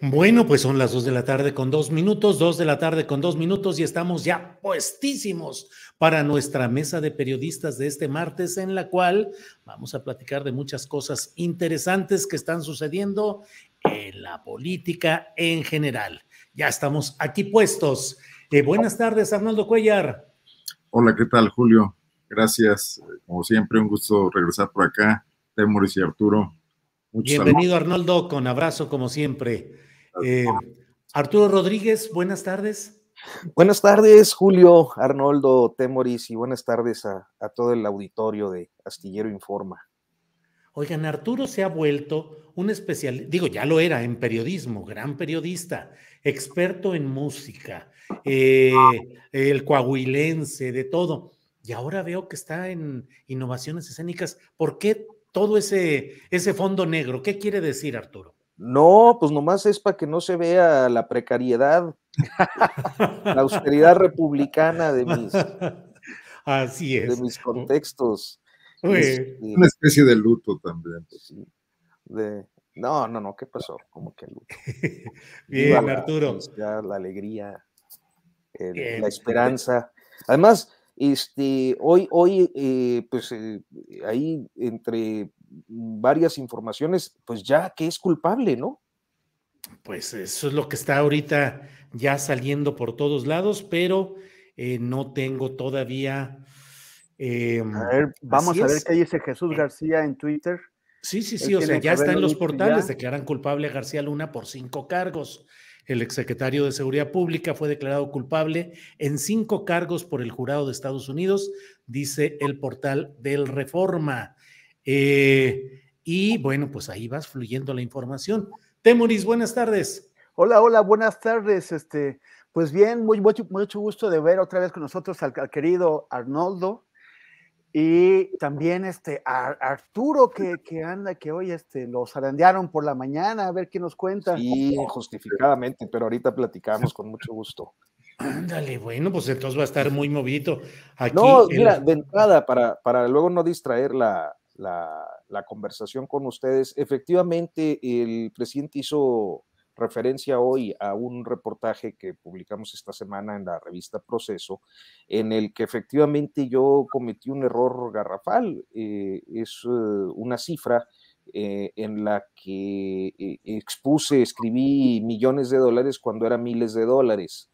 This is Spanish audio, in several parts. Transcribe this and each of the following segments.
Bueno, pues son las dos de la tarde con dos minutos, dos de la tarde con dos minutos y estamos ya puestísimos para nuestra mesa de periodistas de este martes en la cual vamos a platicar de muchas cosas interesantes que están sucediendo en la política en general. Ya estamos aquí puestos. Eh, buenas tardes, Arnoldo Cuellar. Hola, ¿qué tal, Julio? Gracias. Como siempre, un gusto regresar por acá. Temoris y Arturo. Bienvenido, Arnoldo, con abrazo como siempre. Eh, Arturo Rodríguez, buenas tardes. Buenas tardes, Julio, Arnoldo, Temoris, y buenas tardes a, todo el auditorio de Astillero Informa. Oigan, Arturo se ha vuelto un especial, digo, ya lo era en periodismo, gran periodista, experto en música, eh, el coahuilense, de todo. Y ahora veo que está en innovaciones escénicas. ¿Por qué todo ese, ese fondo negro? ¿Qué quiere decir, Arturo? No, pues nomás es para que no se vea la precariedad, la austeridad republicana de mis, Así es. De mis contextos. Este, una especie de luto también. Pues no, no, no, ¿qué pasó? Como que luto. Bien, Arturo. La, alegría, la esperanza. Además, este, hoy, hoy, eh, pues eh, ahí entre varias informaciones, pues ya que es culpable, ¿no? Pues eso es lo que está ahorita ya saliendo por todos lados, pero eh, no tengo todavía. Em, a ver, vamos a ver qué dice Jesús eh, García en Twitter. Sí, sí, sí, o sea, ya está en los portales, declaran culpable a García Luna por cinco cargos. El exsecretario de Seguridad Pública fue declarado culpable en cinco cargos por el jurado de Estados Unidos, dice el portal del Reforma. Eh, y bueno, pues ahí vas fluyendo la información. Temuris, buenas tardes. Hola, hola, buenas tardes. Este, pues bien, muy, mucho, mucho gusto de ver otra vez con nosotros al, querido Arnoldo y también este a Arturo que, que, anda, que hoy este, lo zarandearon por la mañana, a ver qué nos cuenta. Sí, justificadamente, pero ahorita platicamos con mucho gusto. Ándale, bueno, pues entonces va a estar muy movido. Aquí no, mira, de entrada, para, para luego no distraer la, la, conversación con ustedes. Efectivamente, el presidente hizo referencia hoy a un reportaje que publicamos esta semana en la revista Proceso, en el que efectivamente yo cometí un error garrafal. Eh, es eh, una cifra eh, en la que expuse, escribí millones de dólares cuando era miles de dólares.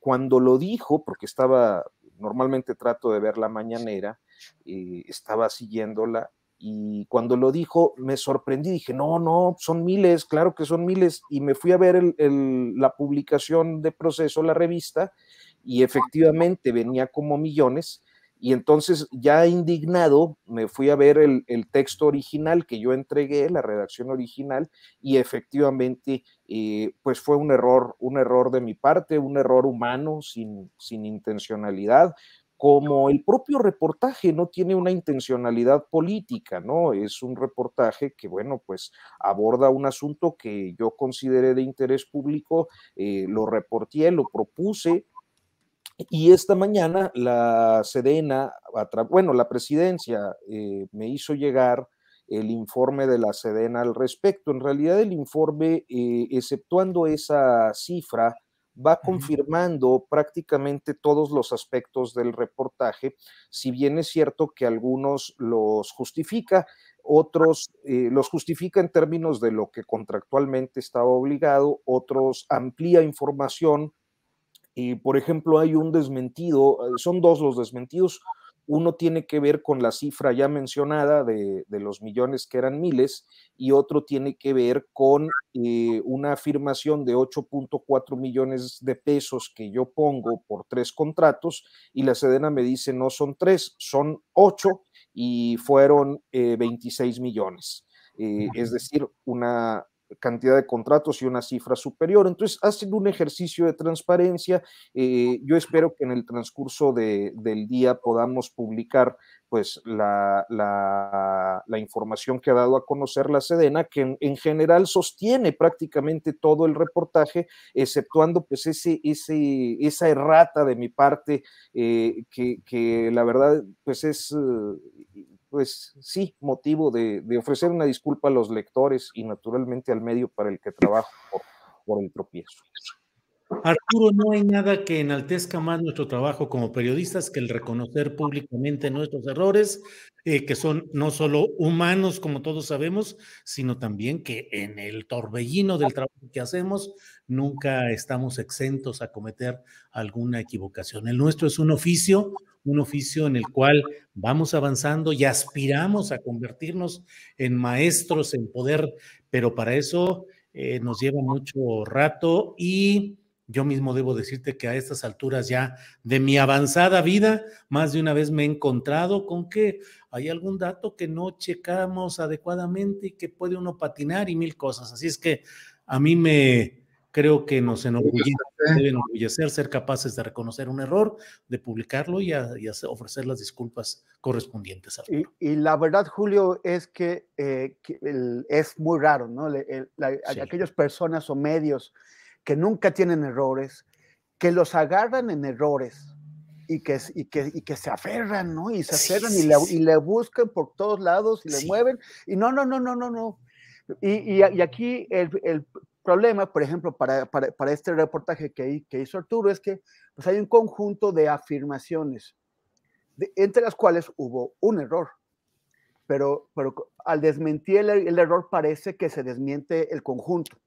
cuando lo dijo, porque estaba, normalmente trato de ver la mañanera, estaba siguiéndola y cuando lo dijo me sorprendí, dije, no, no, son miles, claro que son miles, y me fui a ver la publicación de proceso, la revista, y efectivamente venía como millones, y entonces ya indignado me fui a ver el, texto original que yo entregué, la redacción original, y efectivamente eh, pues fue un error, un error de mi parte, un error humano sin, sin intencionalidad, como el propio reportaje no tiene una intencionalidad política, ¿no? Es un reportaje que, bueno, pues aborda un asunto que yo consideré de interés público, eh, lo reporté, lo propuse, y esta mañana la Sedena, bueno, la presidencia eh, me hizo llegar el informe de la Sedena al respecto. En realidad el informe, eh, exceptuando esa cifra, va confirmando prácticamente todos los aspectos del reportaje, si bien es cierto que algunos los justifica, otros eh, los justifica en términos de lo que contractualmente estaba obligado, otros amplía información. Y, por ejemplo, hay un desmentido, eh, son dos los desmentidos, uno tiene que ver con la cifra ya mencionada de, los millones que eran miles y otro tiene que ver con eh, una afirmación de 8.4 millones de pesos que yo pongo por tres contratos y la Sedena me dice no son tres, son ocho y fueron 26 eh, millones. Eh, es decir, una, cantidad de contratos y una cifra superior. Entonces, hacen un ejercicio de transparencia. Eh, yo espero que en el transcurso del día podamos publicar pues la, la, información que ha dado a conocer la Sedena, que en, general sostiene prácticamente todo el reportaje, exceptuando pues ese, ese, esa errata de mi parte, eh, que, que, la verdad pues es pues sí, motivo de, ofrecer una disculpa a los lectores y naturalmente al medio para el que trabajo por el tropiezo. Arturo, no hay nada que enaltezca más nuestro trabajo como periodistas que el reconocer públicamente nuestros errores, eh, que son no solo humanos, como todos sabemos, sino también que en el torbellino del trabajo que hacemos nunca estamos exentos a cometer alguna equivocación. El nuestro es un oficio, un oficio en el cual vamos avanzando y aspiramos a convertirnos en maestros en poder, pero para eso eh, nos lleva mucho rato y yo mismo debo decirte que a estas alturas ya de mi avanzada vida, más de una vez me he encontrado con que hay algún dato que no checamos adecuadamente y que puede uno patinar y mil cosas. Así es que a mí me creo que nos enorgullece, debe enorgullecer ser capaces de reconocer un error, de publicarlo y, ofrecer las disculpas correspondientes. Y, y, la verdad, Julio, es que, eh, es muy raro, ¿no? Aquellas personas o medios que nunca tienen errores, que los agarran en errores y que, y que, y que se aferran, ¿no? Y se aferran y, le, y, le, buscan por todos lados y le mueven. Y no, no, no, no, no, no. Y, y aquí el, el, problema, por ejemplo, para, para, para este reportaje que, que, hizo Arturo, es que pues hay un conjunto de afirmaciones, entre las cuales hubo un error. Pero, pero al desmentir el, el error parece que se desmiente el conjunto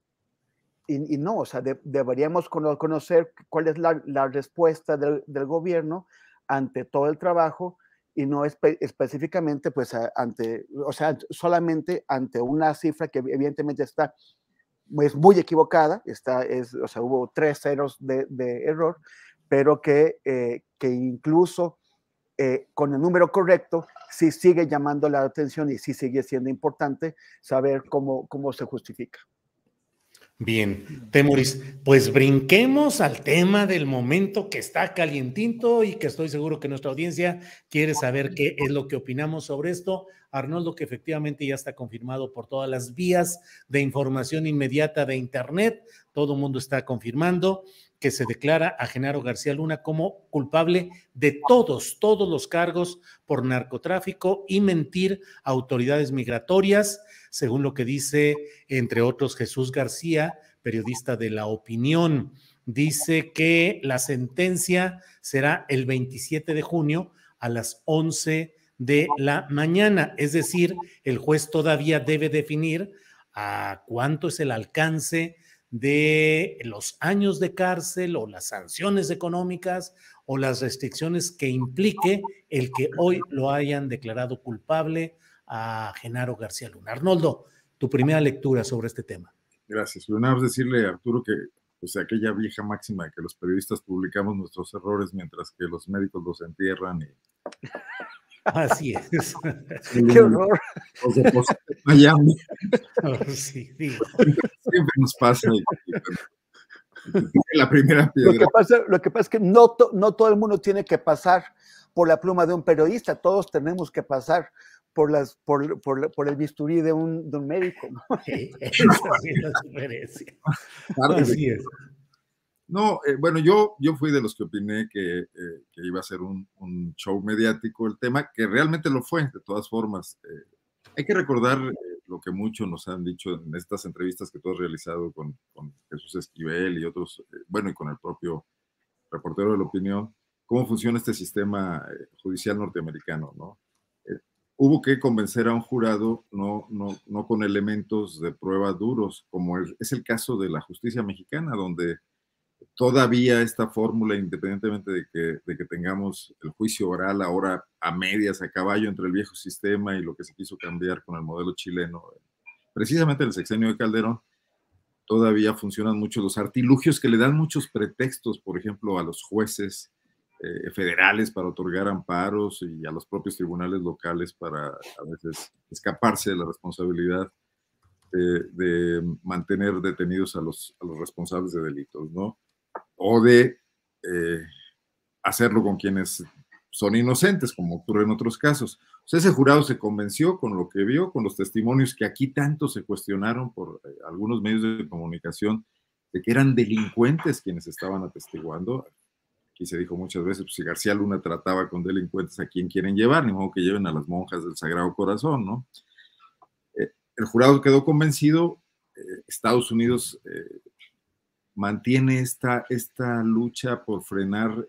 y, no, o sea, deberíamos conocer cuál es la, la respuesta del, del, gobierno ante todo el trabajo y no específicamente, pues, ante, o sea, solamente ante una cifra que evidentemente está es muy equivocada, está, es, o sea, hubo tres ceros de, de error, pero que, eh, que incluso eh, con el número correcto, sí sigue llamando la atención y sí sigue siendo importante saber cómo, cómo se justifica. Bien, Temuris, pues brinquemos al tema del momento que está calientito y que estoy seguro que nuestra audiencia quiere saber qué es lo que opinamos sobre esto. Arnoldo, que efectivamente ya está confirmado por todas las vías de información inmediata de Internet, todo el mundo está confirmando que se declara a Genaro García Luna como culpable de todos, todos los cargos por narcotráfico y mentir a autoridades migratorias, según lo que dice, entre otros, Jesús García, periodista de La Opinión. Dice que la sentencia será el 27 de junio a las 11 de la mañana, es decir, el juez todavía debe definir a cuánto es el alcance de los años de cárcel o las sanciones económicas o las restricciones que implique el que hoy lo hayan declarado culpable a Genaro García Luna. Arnoldo, tu primera lectura sobre este tema. Gracias. Más decirle a Arturo que, pues, aquella vieja máxima de que los periodistas publicamos nuestros errores mientras que los médicos los entierran y Así es. Qué horror. Miami. sí, Siempre nos pasa. La primera piedra. Lo que pasa, lo que pasa es que no, no todo el mundo tiene que pasar por la pluma de un periodista, todos tenemos que pasar por, las, por, por, por el bisturí de un, de un médico. Sí, esa es la diferencia. Así es. No, eh, bueno, yo, yo fui de los que opiné que, eh, iba a ser un, show mediático el tema, que realmente lo fue, de todas formas. Eh, hay que recordar lo que muchos nos han dicho en estas entrevistas que tú has realizado con, con Jesús Esquivel y otros, bueno, y con el propio reportero de la opinión, cómo funciona este sistema judicial norteamericano, ¿no? hubo que convencer a un jurado no, no, no con elementos de prueba duros, como es el caso de la justicia mexicana, donde todavía esta fórmula, independientemente de que, de que tengamos el juicio oral ahora a medias, a caballo entre el viejo sistema y lo que se quiso cambiar con el modelo chileno, precisamente el sexenio de Calderón, todavía funcionan mucho los artilugios que le dan muchos pretextos, por ejemplo, a los jueces eh, federales para otorgar amparos y a los propios tribunales locales para a veces escaparse de la responsabilidad de, de mantener detenidos a los, a los responsables de delitos, ¿no? O de eh, hacerlo con quienes son inocentes, como ocurre en otros casos. ese jurado se convenció con lo que vio, con los testimonios que aquí tanto se cuestionaron por eh, algunos medios de comunicación, de que eran delincuentes quienes estaban atestiguando. aquí se dijo muchas veces, pues si García Luna trataba con delincuentes, ¿a quién quieren llevar? Ni modo que lleven a las monjas del Sagrado Corazón, ¿no? Eh, el jurado quedó convencido, Estados Unidos mantiene esta, esta lucha por frenar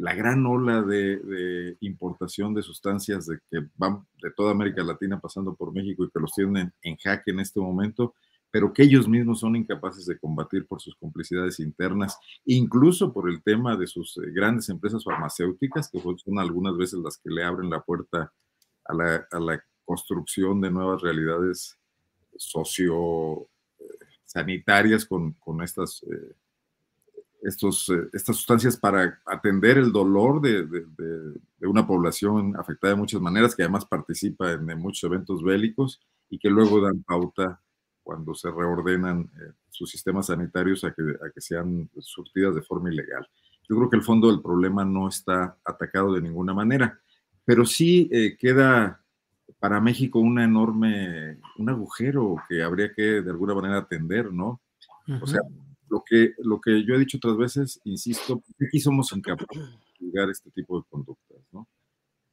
la gran ola de, importación de sustancias de que van de toda América Latina pasando por México y que los tienen en jaque en este momento, pero que ellos mismos son incapaces de combatir por sus complicidades internas, incluso por el tema de sus eh, grandes empresas farmacéuticas, que son algunas veces las que le abren la puerta a la, construcción de nuevas realidades socio eh, sanitarias con, estas eh, estos, eh, estas sustancias para atender el dolor de, de, una población afectada de muchas maneras, que además participa en, muchos eventos bélicos y que luego dan pauta cuando se reordenan eh, sus sistemas sanitarios a que, a que sean surtidas de forma ilegal. Yo creo que el fondo del problema no está atacado de ninguna manera, pero sí queda para México una enorme, un agujero que habría que de alguna manera atender, ¿no? O sea, lo que, lo que yo he dicho otras veces, insisto, ¿por qué aquí somos incapaces de juzgar este tipo de conductas? ¿no?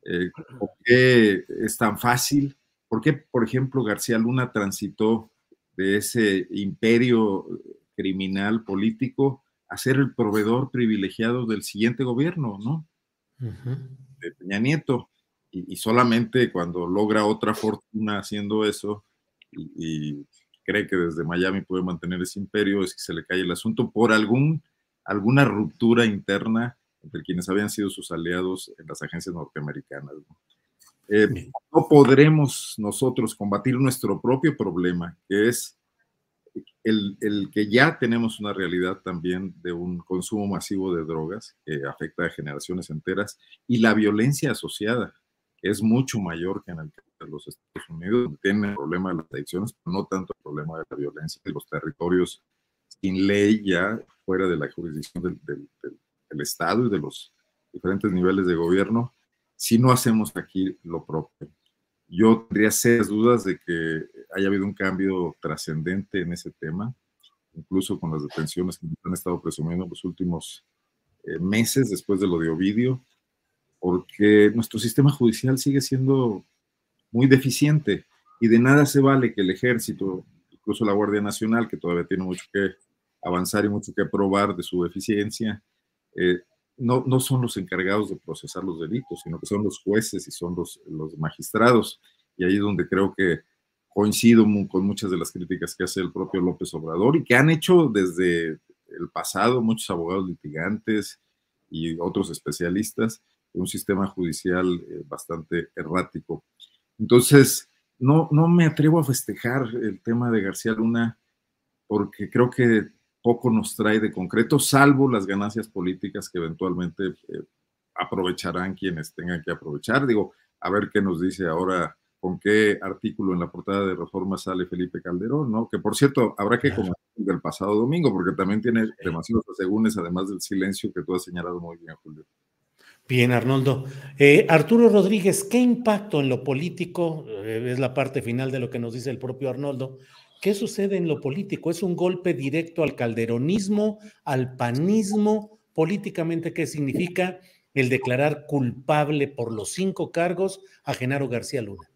Eh, ¿Por qué es tan fácil? ¿Por qué, por ejemplo, García Luna transitó de ese imperio criminal político a ser el proveedor privilegiado del siguiente gobierno, ¿no? De Peña Nieto. Y, solamente cuando logra otra fortuna haciendo eso y cree que desde Miami puede mantener ese imperio, es que se le cae el asunto por algún, alguna ruptura interna entre quienes habían sido sus aliados en las agencias norteamericanas. ¿no? Eh, no podremos nosotros combatir nuestro propio problema, que es el, el, que ya tenemos una realidad también de un consumo masivo de drogas que afecta a generaciones enteras y la violencia asociada, es mucho mayor que en el de los Estados Unidos, tienen el problema de las adicciones, no tanto el problema de la violencia de los territorios sin ley ya fuera de la jurisdicción del, Estado y de los diferentes niveles de gobierno, si no hacemos aquí lo propio. Yo tendría serias dudas de que haya habido un cambio trascendente en ese tema, incluso con las detenciones que han estado presumiendo los últimos eh, meses después de lo de Ovidio, porque nuestro sistema judicial sigue siendo muy deficiente y de nada se vale que el ejército, incluso la Guardia Nacional, que todavía tiene mucho que avanzar y mucho que probar de su eficiencia, eh, no, no, son los encargados de procesar los delitos, sino que son los jueces y son los, los magistrados. Y ahí es donde creo que coincido con muchas de las críticas que hace el propio López Obrador y que han hecho desde el pasado muchos abogados litigantes y otros especialistas un sistema judicial eh, bastante errático. Entonces, no, no me atrevo a festejar el tema de García Luna porque creo que poco nos trae de concreto, salvo las ganancias políticas que eventualmente eh, aprovecharán quienes tengan que aprovechar. Digo, a ver qué nos dice ahora, con qué artículo en la portada de Reforma sale Felipe Calderón, ¿no? Que por cierto, habrá que comentar del pasado domingo, porque también tiene demasiados asegúnes, además del silencio que tú has señalado muy bien, Julio. Bien, Arnoldo. Eh, Arturo Rodríguez, ¿qué impacto en lo político? Eh, es la parte final de lo que nos dice el propio Arnoldo. ¿Qué sucede en lo político? ¿Es un golpe directo al calderonismo, al panismo? Políticamente, ¿qué significa el declarar culpable por los cinco cargos a Genaro García Luna?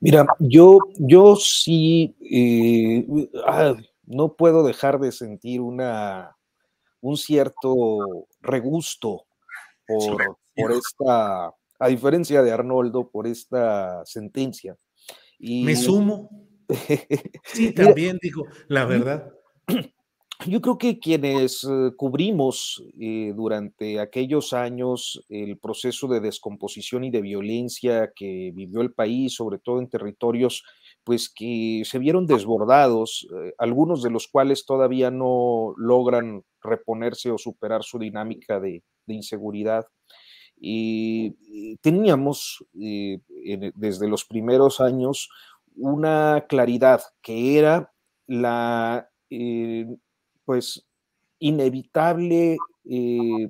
Mira, yo, yo sí eh, ah, no puedo dejar de sentir una, un cierto regusto por, esta, a diferencia de Arnoldo, por esta sentencia. Y, Me sumo. sí, también digo, la verdad. Yo creo que quienes eh, cubrimos eh, durante aquellos años el proceso de descomposición y de violencia que vivió el país, sobre todo en territorios pues que se vieron desbordados, eh, algunos de los cuales todavía no logran reponerse o superar su dinámica de, de inseguridad. Y, teníamos eh, desde los primeros años una claridad que era la eh, pues inevitable eh,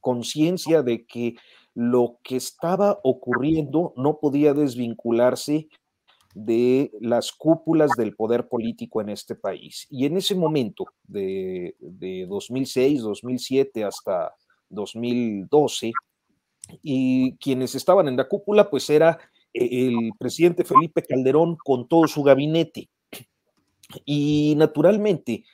conciencia de que lo que estaba ocurriendo no podía desvincularse de las cúpulas del poder político en este país. Y en ese momento, de, 2006, 2007 hasta 2012, y quienes estaban en la cúpula, pues era el presidente Felipe Calderón con todo su gabinete. Y naturalmente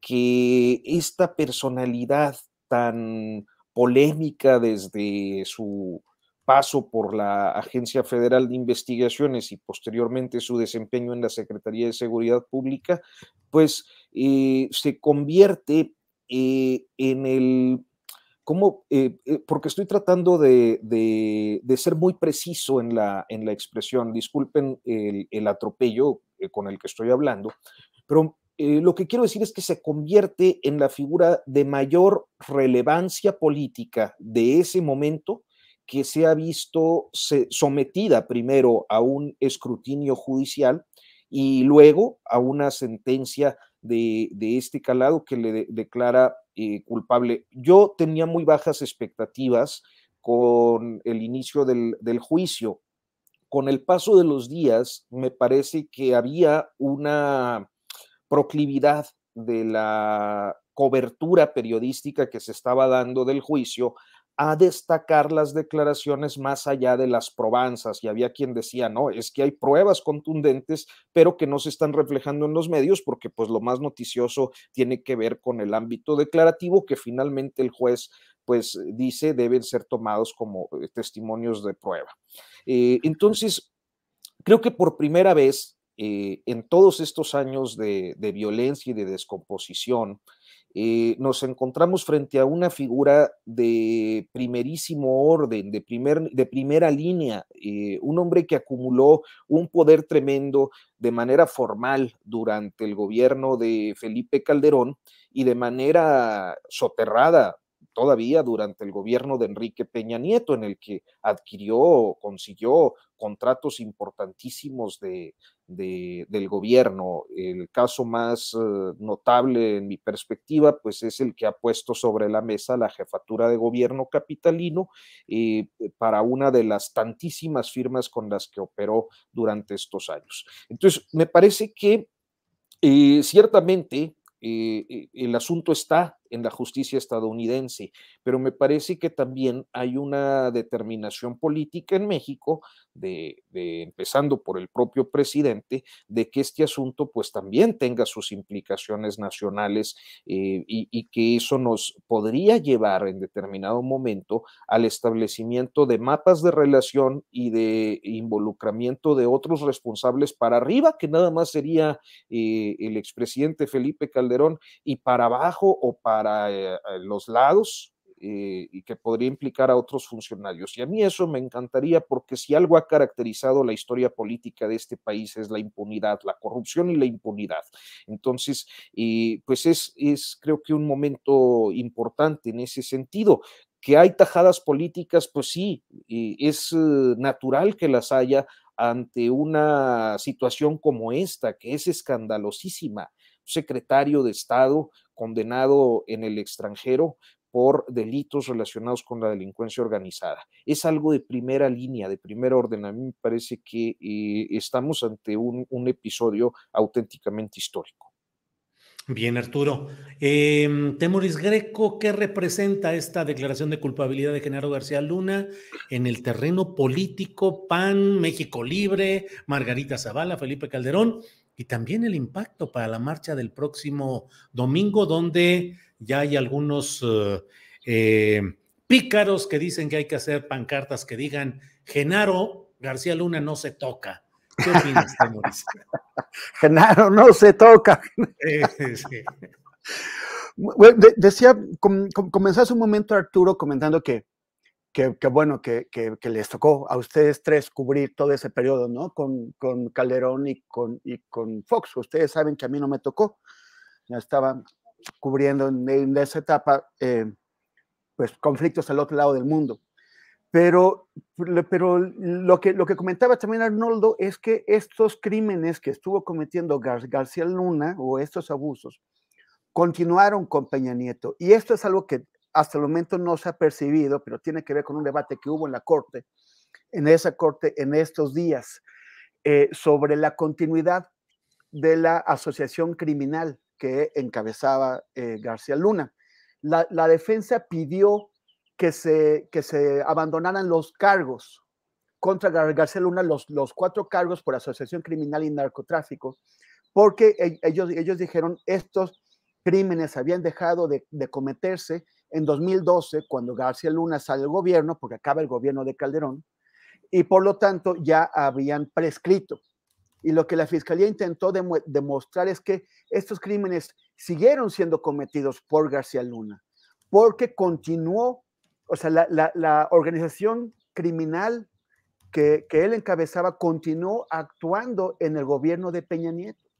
que esta personalidad tan polémica desde su paso por la Agencia Federal de Investigaciones y posteriormente su desempeño en la Secretaría de Seguridad Pública, pues eh, se convierte eh, en el, ¿cómo? Eh, porque estoy tratando de, ser muy preciso en la, en la expresión, disculpen el, el atropello con el que estoy hablando, pero lo que quiero decir es que se convierte en la figura de mayor relevancia política de ese momento que se ha visto sometida primero a un escrutinio judicial y luego a una sentencia de, este calado que le declara eh, culpable. Yo tenía muy bajas expectativas con el inicio del, del juicio. Con el paso de los días, me parece que había una proclividad de la cobertura periodística que se estaba dando del juicio a destacar las declaraciones más allá de las probanzas. Y había quien decía, no, es que hay pruebas contundentes, pero que no se están reflejando en los medios porque pues lo más noticioso tiene que ver con el ámbito declarativo que finalmente el juez pues dice deben ser tomados como eh, testimonios de prueba. Eh, entonces, creo que por primera vez eh, en todos estos años de, de violencia y de descomposición, eh, nos encontramos frente a una figura de primerísimo orden, de, primer, de primera línea, eh, un hombre que acumuló un poder tremendo de manera formal durante el gobierno de Felipe Calderón y de manera soterrada todavía durante el gobierno de Enrique Peña Nieto, en el que adquirió, consiguió contratos importantísimos de, del gobierno. El caso más eh, notable en mi perspectiva, pues es el que ha puesto sobre la mesa la jefatura de gobierno capitalino eh, para una de las tantísimas firmas con las que operó durante estos años. Entonces, me parece que eh, ciertamente el asunto está en la justicia estadounidense, pero me parece que también hay una determinación política en México, de, empezando por el propio presidente, de que este asunto pues también tenga sus implicaciones nacionales eh, y, que eso nos podría llevar en determinado momento al establecimiento de mapas de relación y de involucramiento de otros responsables para arriba, que nada más sería eh, el expresidente Felipe Calderón, y para abajo o para para eh, los lados eh, y que podría implicar a otros funcionarios. Y a mí eso me encantaría porque si algo ha caracterizado la historia política de este país es la impunidad, la corrupción y la impunidad. Entonces, eh, pues es, es creo que un momento importante en ese sentido. Que hay tajadas políticas, pues sí, es natural que las haya ante una situación como esta, que es escandalosísima. Secretario de Estado condenado en el extranjero por delitos relacionados con la delincuencia organizada. Es algo de primera línea, de primer orden. A mí me parece que eh, estamos ante un, episodio auténticamente histórico. Bien, Arturo. Eh, Temoris Greco, ¿qué representa esta declaración de culpabilidad de Genaro García Luna en el terreno político, PAN, México Libre, Margarita Zavala, Felipe Calderón y también el impacto para la marcha del próximo domingo, donde ya hay algunos eh, eh, pícaros que dicen que hay que hacer pancartas que digan Genaro García Luna no se toca. ¿Qué opinas, Mauricio? Genaro no se toca. decía, comenzó un momento Arturo comentando que que, bueno, que, les tocó a ustedes tres cubrir todo ese periodo, ¿no? Con, Calderón y con, y con Fox. Ustedes saben que a mí no me tocó. Ya estaba cubriendo en, esa etapa, eh, pues, conflictos al otro lado del mundo. Pero, pero lo, que, lo que comentaba también Arnoldo es que estos crímenes que estuvo cometiendo García Luna o estos abusos continuaron con Peña Nieto. Y esto es algo que hasta el momento no se ha percibido, pero tiene que ver con un debate que hubo en la Corte, en esa Corte en estos días. eh, sobre la continuidad de la asociación criminal que encabezaba eh, García Luna. La, defensa pidió que se, que se abandonaran los cargos contra García Luna, los, los cuatro cargos por asociación criminal y narcotráfico, porque e, ellos, ellos dijeron estos crímenes habían dejado de, de cometerse en 2012, cuando García Luna sale del gobierno, porque acaba el gobierno de Calderón, y por lo tanto ya habían prescrito. Y lo que la fiscalía intentó demostrar es que estos crímenes siguieron siendo cometidos por García Luna, porque continuó, o sea, la, organización criminal que, que, él encabezaba continuó actuando en el gobierno de Peña Nieto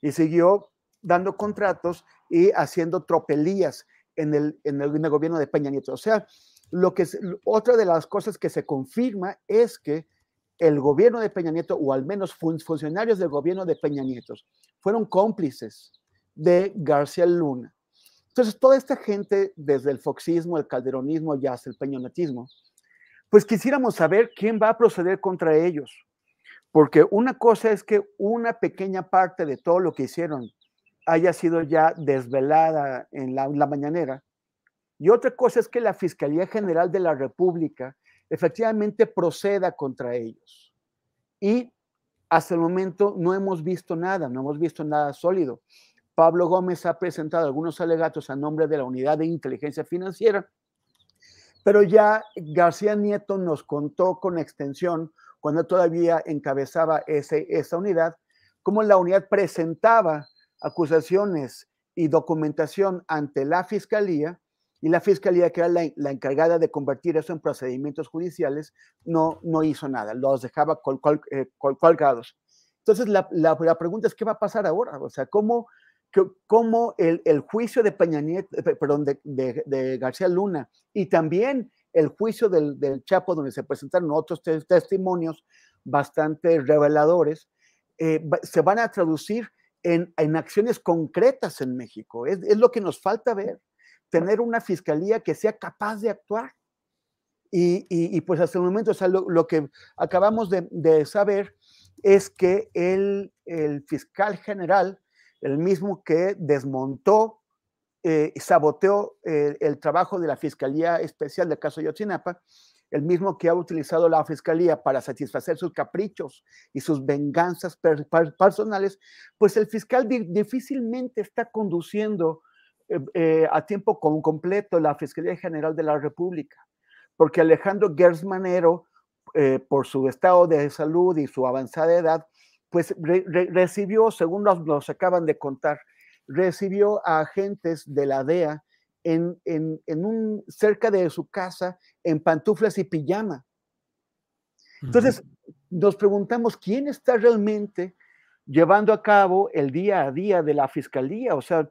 y siguió dando contratos y haciendo tropelías en el, en el, gobierno de Peña Nieto. O sea, lo que otra de las cosas que se confirma es que el gobierno de Peña Nieto, o al menos funcionarios del gobierno de Peña Nieto, fueron cómplices de García Luna. Entonces, toda esta gente, desde el foxismo, el calderonismo y hasta el peñonetismo, pues quisiéramos saber quién va a proceder contra ellos. Porque una cosa es que una pequeña parte de todo lo que hicieron haya sido ya desvelada en la, mañanera. Y otra cosa es que la Fiscalía General de la República efectivamente proceda contra ellos. Y hasta el momento no hemos visto nada, no hemos visto nada sólido. Pablo Gómez ha presentado algunos alegatos a nombre de la Unidad de Inteligencia Financiera, pero ya García Nieto nos contó con extensión, cuando todavía encabezaba ese, esa unidad, cómo la unidad presentaba acusaciones y documentación ante la fiscalía y la fiscalía, que era la, encargada de convertir eso en procedimientos judiciales, no, no hizo nada, los dejaba eh, colgados. Entonces, la, la, pregunta es, ¿qué va a pasar ahora? O sea, ¿cómo, cómo el, el, juicio de Peña Nieto, eh, perdón, de, de, García Luna y también el juicio del, del Chapo, donde se presentaron otros testimonios bastante reveladores, eh, se van a traducir en, acciones concretas en México. Es, lo que nos falta ver, tener una fiscalía que sea capaz de actuar. Y, pues hasta el momento, o lo, que acabamos de, saber es que el, el, fiscal general, el mismo que desmontó eh, saboteó eh, el trabajo de la Fiscalía Especial del caso Yotzinapa, el mismo que ha utilizado la fiscalía para satisfacer sus caprichos y sus venganzas personales, pues el fiscal difícilmente está conduciendo eh, eh, a tiempo completo la Fiscalía General de la República, porque Alejandro Gersmanero, eh, por su estado de salud y su avanzada edad, pues recibió, según nos, acaban de contar, recibió a agentes de la DEA en, en, un, cerca de su casa en pantuflas y pijama. Entonces, nos preguntamos quién está realmente llevando a cabo el día a día de la fiscalía. O sea,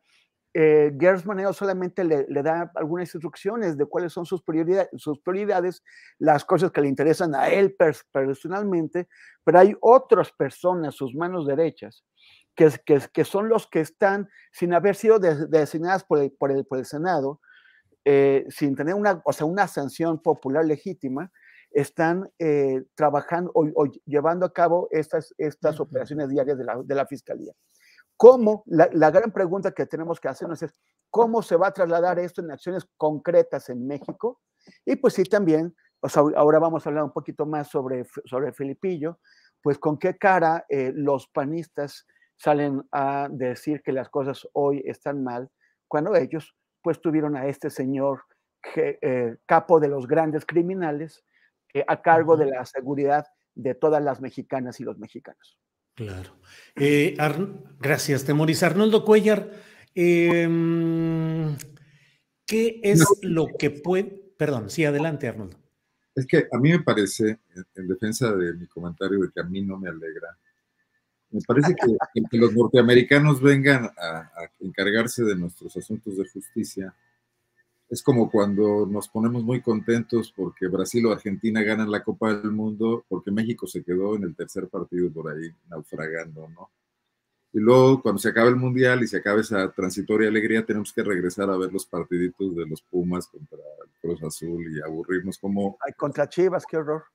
eh, Gersmaneo solamente le, le, da algunas instrucciones de cuáles son sus prioridades, sus prioridades, las cosas que le interesan a él personalmente, pero hay otras personas, sus manos derechas, que, son los que están, sin haber sido designadas por el, por el, por el Senado, eh, sin tener una, o sea, una sanción popular legítima, están eh, trabajando o, llevando a cabo estas, estas operaciones diarias de la, de la Fiscalía. ¿Cómo? La, la, gran pregunta que tenemos que hacernos es, ¿cómo se va a trasladar esto en acciones concretas en México? Y pues sí, también, o sea, ahora vamos a hablar un poquito más sobre, sobre Felipillo, pues con qué cara eh, los panistas salen a decir que las cosas hoy están mal, cuando ellos pues tuvieron a este señor eh, capo de los grandes criminales eh, a cargo de la seguridad de todas las mexicanas y los mexicanos. Claro. Eh, gracias, Temoris. Arnoldo Cuellar, em, ¿qué es lo que puede... Perdón, sí, adelante, Arnoldo. Es que a mí me parece, en defensa de mi comentario de que a mí no me alegra, me parece que, los norteamericanos vengan a, encargarse de nuestros asuntos de justicia es como cuando nos ponemos muy contentos porque Brasil o Argentina ganan la Copa del Mundo, porque México se quedó en el tercer partido por ahí naufragando, ¿no? Y luego cuando se acabe el mundial y se acabe esa transitoria alegría, tenemos que regresar a ver los partiditos de los Pumas contra el Cruz Azul y aburrirnos como... Ay, contra Chivas, qué horror.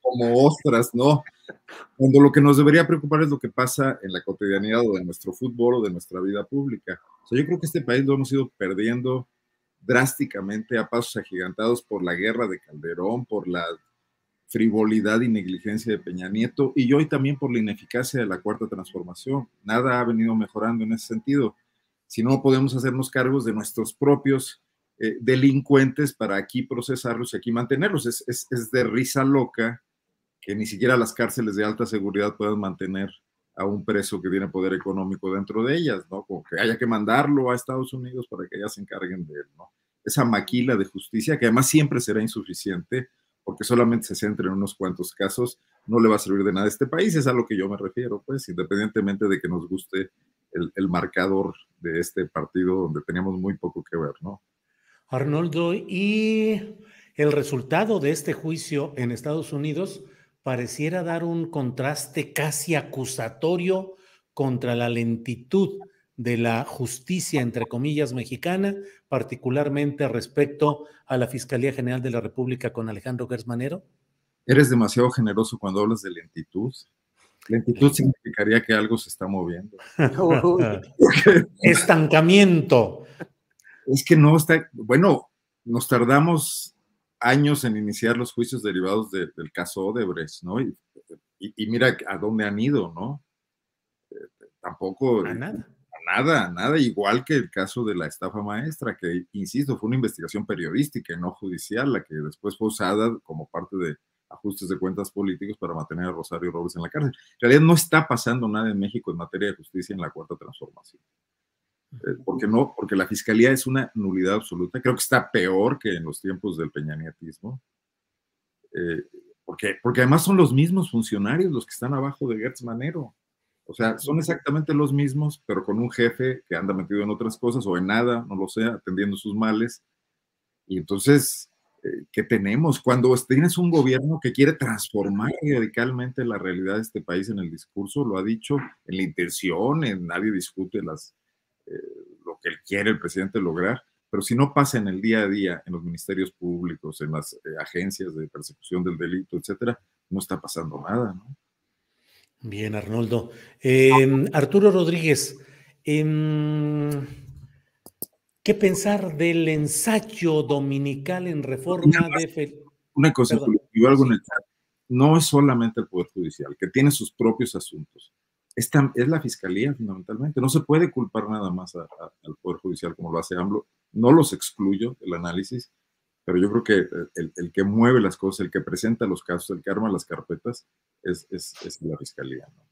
Como ostras, ¿no? Cuando lo que nos debería preocupar es lo que pasa en la cotidianidad o de nuestro fútbol o de nuestra vida pública. O sea, yo creo que este país lo hemos ido perdiendo drásticamente a pasos agigantados por la guerra de Calderón, por la frivolidad y negligencia de Peña Nieto y hoy también por la ineficacia de la cuarta transformación. Nada ha venido mejorando en ese sentido. Si no podemos hacernos cargos de nuestros propios eh, delincuentes para aquí procesarlos y aquí mantenerlos. Es, es, de risa loca que ni siquiera las cárceles de alta seguridad puedan mantener a un preso que tiene poder económico dentro de ellas, ¿no? Como que haya que mandarlo a Estados Unidos para que ellas se encarguen de él, ¿no? Esa maquila de justicia que además siempre será insuficiente porque solamente se centra en unos cuantos casos, no le va a servir de nada a este país, es a lo que yo me refiero, pues, independientemente de que nos guste el, el marcador de este partido donde teníamos muy poco que ver, ¿no? Arnoldo, y el resultado de este juicio en Estados Unidos pareciera dar un contraste casi acusatorio contra la lentitud de la justicia, entre comillas, mexicana, particularmente respecto a la Fiscalía General de la República con Alejandro Gersmanero? Eres demasiado generoso cuando hablas de lentitud. Lentitud significaría que algo se está moviendo. Estancamiento. Es que no está, bueno, nos tardamos años en iniciar los juicios derivados del caso Odebrecht, ¿no? Y, y, mira a dónde han ido, ¿no? Eh, tampoco... A nada nada, nada, igual que el caso de la estafa maestra, que, insisto, fue una investigación periodística y no judicial, la que después fue usada como parte de ajustes de cuentas políticos para mantener a Rosario Robles en la cárcel. En realidad no está pasando nada en México en materia de justicia en la cuarta transformación. Eh, porque no, porque la fiscalía es una nulidad absoluta. Creo que está peor que en los tiempos del peñanietismo. Eh, porque, porque además son los mismos funcionarios los que están abajo de Gertz Manero. O sea, son exactamente los mismos, pero con un jefe que anda metido en otras cosas o en nada, no lo sé, atendiendo sus males. Y entonces, eh, ¿qué tenemos? Cuando tienes un gobierno que quiere transformar radicalmente la realidad de este país en el discurso, lo ha dicho en la intención, en nadie discute eh, lo que quiere el presidente lograr, pero si no pasa en el día a día, en los ministerios públicos, en las eh, agencias de persecución del delito, etcétera, no está pasando nada, ¿no? Bien, Arnoldo. Em, Arturo Rodríguez, em, ¿qué pensar del ensayo dominical en reforma de... Una cosa, algo en el chat. No es solamente el Poder Judicial, que tiene sus propios asuntos. Es, es la Fiscalía, fundamentalmente. No se puede culpar nada más al Poder Judicial como lo hace AMLO. No los excluyo del análisis, pero yo creo que eh, el, que mueve las cosas, el que presenta los casos, el que arma las carpetas, es, es, la fiscalía. ¿no?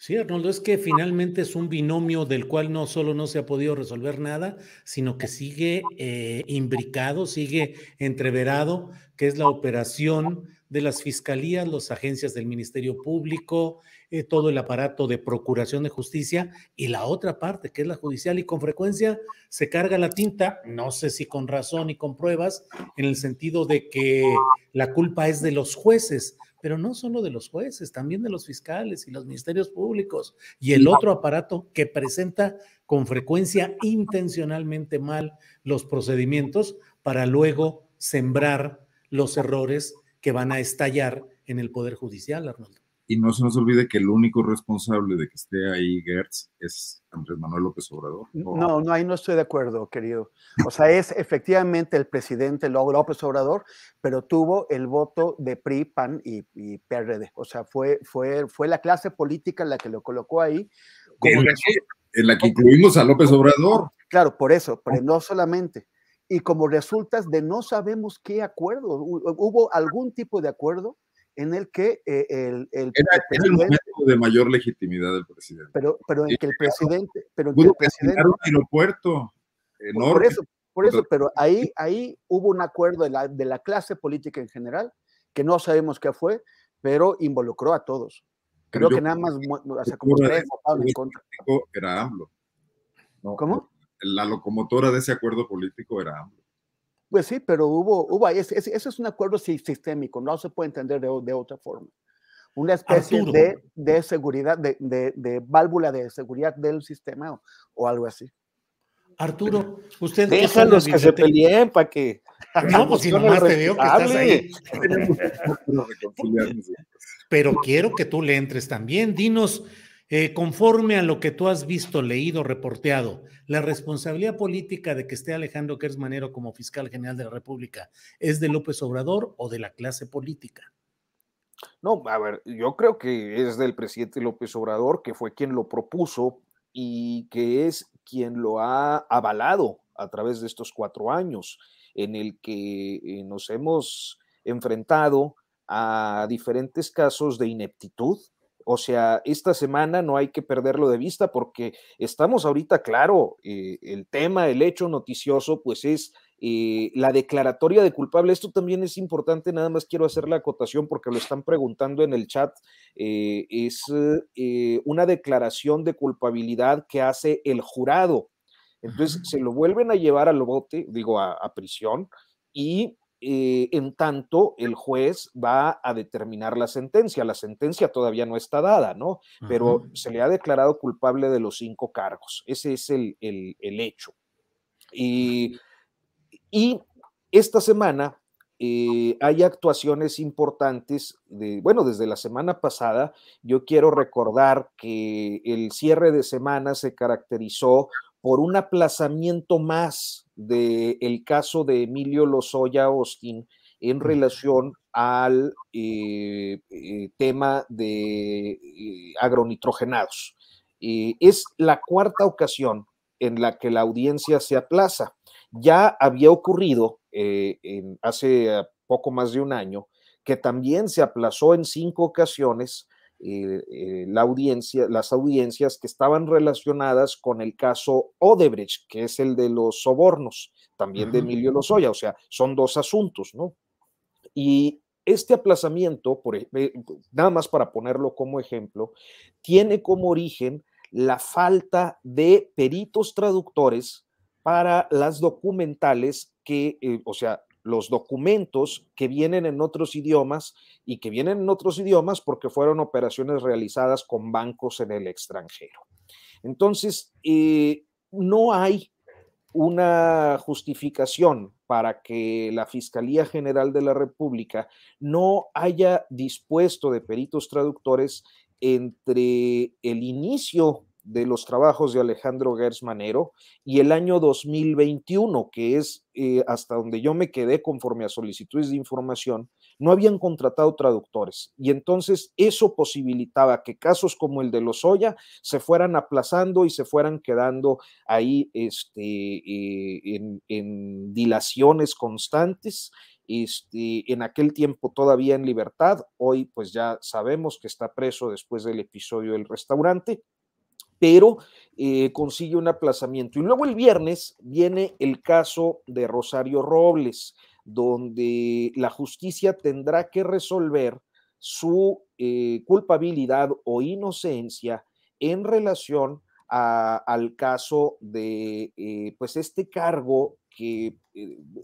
Sí, Arnoldo, es que finalmente es un binomio del cual no solo no se ha podido resolver nada, sino que sigue eh, imbricado, sigue entreverado, que es la operación de las fiscalías, las agencias del Ministerio Público, eh, todo el aparato de procuración de justicia y la otra parte, que es la judicial, y con frecuencia se carga la tinta, no sé si con razón y con pruebas, en el sentido de que la culpa es de los jueces, pero no solo de los jueces, también de los fiscales y los ministerios públicos y el otro aparato que presenta con frecuencia intencionalmente mal los procedimientos para luego sembrar los errores que van a estallar en el Poder Judicial, Arnoldo. Y no se nos olvide que el único responsable de que esté ahí Gertz es Andrés Manuel López Obrador. No, no, ahí no estoy de acuerdo, querido. O sea, es efectivamente el presidente López Obrador, pero tuvo el voto de PRI, PAN y, PRD. O sea, fue, fue, fue la clase política la que lo colocó ahí. en, la que, en la que incluimos a López Obrador. Claro, por eso, pero no solamente y como resultas de no sabemos qué acuerdo, hubo algún tipo de acuerdo en el que eh, el, el, Era, el momento de mayor legitimidad del presidente. Pero, pero en que el presidente, pero en que el presidente, un aeropuerto enorme. Por eso, por eso, pero ahí, ahí hubo un acuerdo de la, de la clase política en general, que no sabemos qué fue, pero involucró a todos. Creo que nada más, o sea, como tres en contra. Era AMLO. ¿Cómo? La locomotora de ese acuerdo político era AMLO. Pues sí, pero hubo, hubo eso es un acuerdo sistémico, no se puede entender de, de otra forma. una especie de, de, seguridad, de, de, válvula de seguridad del sistema o, algo así. Arturo, usted. Déjalos que se peleen para que. No, pues si nomás te veo que estás ahí. Pero quiero que tú le entres también. Dinos, eh, conforme a lo que tú has visto, leído, reporteado, la responsabilidad política de que esté Alejandro Gers Manero como fiscal general de la República, ¿es de López Obrador o de la clase política? No, a ver, yo creo que es del presidente López Obrador, que fue quien lo propuso y que es quien lo ha avalado a través de estos cuatro años, en el que eh, nos hemos enfrentado a diferentes casos de ineptitud. O sea, esta semana no hay que perderlo de vista porque estamos ahorita, claro, eh, el tema, el hecho noticioso, pues es eh, la declaratoria de culpable, esto también es importante, nada más quiero hacer la acotación porque lo están preguntando en el chat, eh, es eh, una declaración de culpabilidad que hace el jurado. Entonces se lo vuelven a llevar al bote, digo, a, prisión, y en tanto el juez va a determinar la sentencia. La sentencia todavía no está dada, ¿no? Pero se le ha declarado culpable de los cinco cargos. Ese es el, el, el hecho. Y y esta semana eh, hay actuaciones importantes, de, bueno, desde la semana pasada, yo quiero recordar que el cierre de semana se caracterizó por un aplazamiento más del caso de Emilio Lozoya Austin en relación al eh, eh, tema de agronitrogenados. es la cuarta ocasión en la que la audiencia se aplaza. Ya había ocurrido eh, hace poco más de un año que también se aplazó en cinco ocasiones eh, eh, la audiencia, las audiencias que estaban relacionadas con el caso Odebrecht, que es el de los sobornos, también de Emilio Lozoya, o sea, son dos asuntos, ¿no? Y este aplazamiento, por, nada más para ponerlo como ejemplo, tiene como origen la falta de peritos traductores para las documentales que, eh, o sea, los documentos que vienen en otros idiomas y que vienen en otros idiomas porque fueron operaciones realizadas con bancos en el extranjero. Entonces, eh, no hay una justificación para que la Fiscalía General de la República no haya dispuesto de peritos traductores entre el inicio de los trabajos de Alejandro Gersmanero y el año 2021, que es eh, hasta donde yo me quedé conforme a solicitudes de información, no habían contratado traductores. Y entonces eso posibilitaba que casos como el de Lozoya se fueran aplazando y se fueran quedando ahí este, eh, en, dilaciones constantes. Este, en aquel tiempo todavía en libertad, hoy pues ya sabemos que está preso después del episodio del restaurante, pero eh, consigue un aplazamiento. Y luego el viernes viene el caso de Rosario Robles, donde la justicia tendrá que resolver su eh, culpabilidad o inocencia en relación al caso de eh, pues este cargo que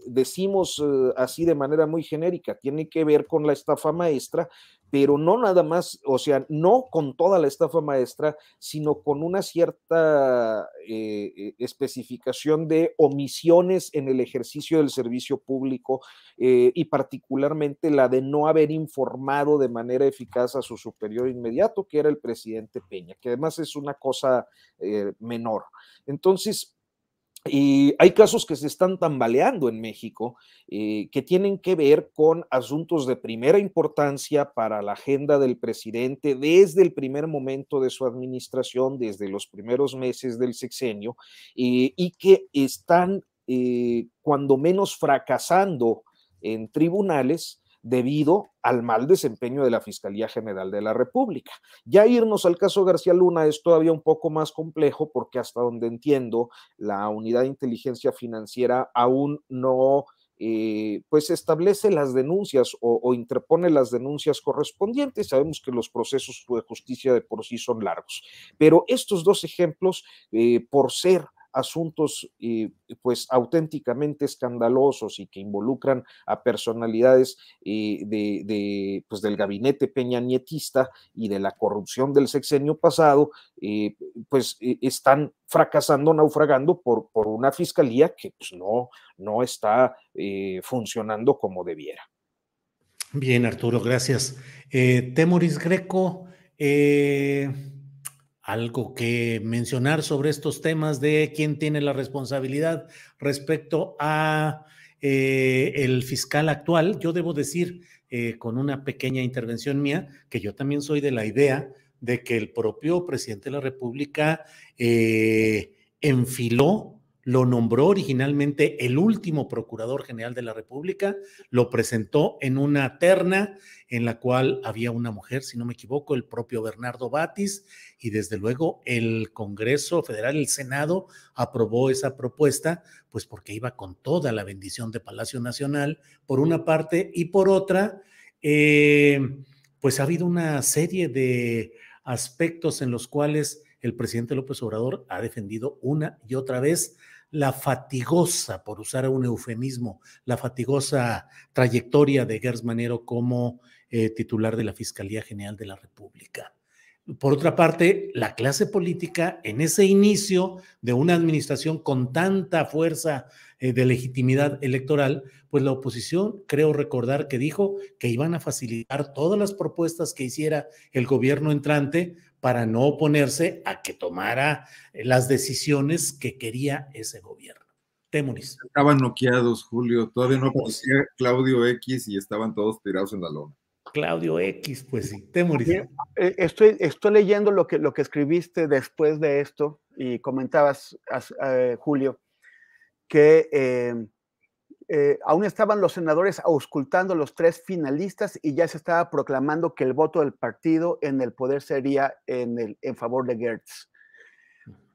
decimos así de manera muy genérica, tiene que ver con la estafa maestra, pero no nada más, o sea, no con toda la estafa maestra, sino con una cierta eh, eh, especificación de omisiones en el ejercicio del servicio público eh, y particularmente la de no haber informado de manera eficaz a su superior inmediato, que era el presidente Peña, que además es una cosa menor. Entonces, y hay casos que se están tambaleando en México eh, que tienen que ver con asuntos de primera importancia para la agenda del presidente desde el primer momento de su administración, desde los primeros meses del sexenio, eh, y que están eh, cuando menos fracasando en tribunales debido al mal desempeño de la Fiscalía General de la República. Ya irnos al caso García Luna es todavía un poco más complejo porque hasta donde entiendo, la unidad de inteligencia financiera aún no eh, pues establece las denuncias o, interpone las denuncias correspondientes. Sabemos que los procesos de justicia de por sí son largos, pero estos dos ejemplos, eh, por ser asuntos pues auténticamente escandalosos y que involucran a personalidades de, pues, del gabinete peñanietista y de la corrupción del sexenio pasado, pues están fracasando, naufragando por, por una fiscalía que pues, no, no está funcionando como debiera. Bien, Arturo, gracias. Eh, Temoris Greco, eh, algo que mencionar sobre estos temas de quién tiene la responsabilidad respecto a eh, el fiscal actual. Yo debo decir, con una pequeña intervención mía, que yo también soy de la idea de que el propio presidente de la República enfiló lo nombró originalmente el último procurador general de la República, lo presentó en una terna en la cual había una mujer, si no me equivoco, el propio Bernardo Batis, y desde luego el Congreso Federal, el Senado, aprobó esa propuesta, pues porque iba con toda la bendición de Palacio Nacional, por una parte, y por otra, eh, pues ha habido una serie de aspectos en los cuales el presidente López Obrador ha defendido una y otra vez la fatigosa, por usar un eufemismo, la fatigosa trayectoria de Gers Manero como eh, titular de la Fiscalía General de la República. Por otra parte, la clase política en ese inicio de una administración con tanta fuerza eh, de legitimidad electoral, pues la oposición, creo recordar que dijo que iban a facilitar todas las propuestas que hiciera el gobierno entrante para no oponerse a que tomara eh, las decisiones que quería ese gobierno. Temuris. Estaban noqueados, Julio. Todavía no aparecía Claudio X y estaban todos tirados en la lona. Claudio X, pues sí. Temuris. Eh, estoy, estoy leyendo lo que, lo que escribiste después de esto y comentabas, eh, Julio, que eh, aún estaban los senadores auscultando los tres finalistas y ya se estaba proclamando que el voto del partido en el poder sería en, el, en favor de Gertz.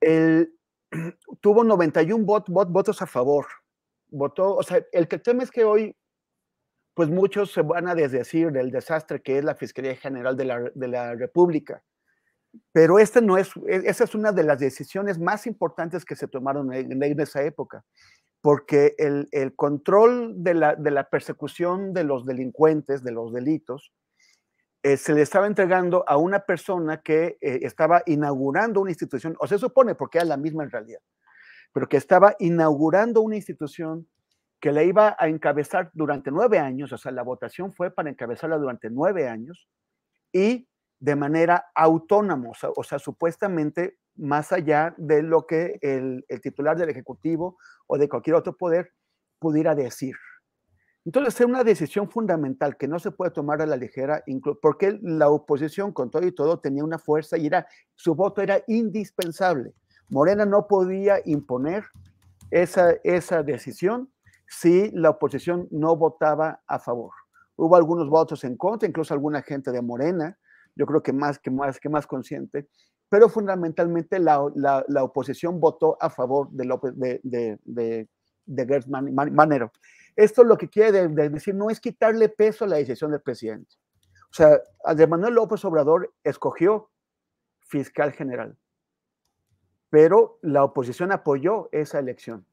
El, tuvo 91 votos a favor. Votó, el que tema es que hoy, pues muchos se van a desdecir del desastre que es la Fiscalía General de la, de la República. Pero esta no es, e, esa es una de las decisiones más importantes que se tomaron en esa época porque el, control de la, persecución de los delincuentes, de los delitos, eh, se le estaba entregando a una persona que eh, estaba inaugurando una institución, o se supone, porque era la misma en realidad, pero que estaba inaugurando una institución que le iba a encabezar durante nueve años, o sea, la votación fue para encabezarla durante nueve años y de manera autónoma, o sea supuestamente más allá de lo que el, titular del Ejecutivo o de cualquier otro poder pudiera decir. Entonces es una decisión fundamental que no se puede tomar a la ligera, porque la oposición con todo y todo tenía una fuerza y era, su voto era indispensable. Morena no podía imponer esa, esa decisión si la oposición no votaba a favor. Hubo algunos votos en contra, incluso alguna gente de Morena, yo creo que más que más, que más consciente, pero fundamentalmente la, la, oposición votó a favor de, López, de, de, de, de Manero. Esto lo que quiere decir no es quitarle peso a la decisión del presidente. O sea, Andrés Manuel López Obrador escogió fiscal general, pero la oposición apoyó esa elección.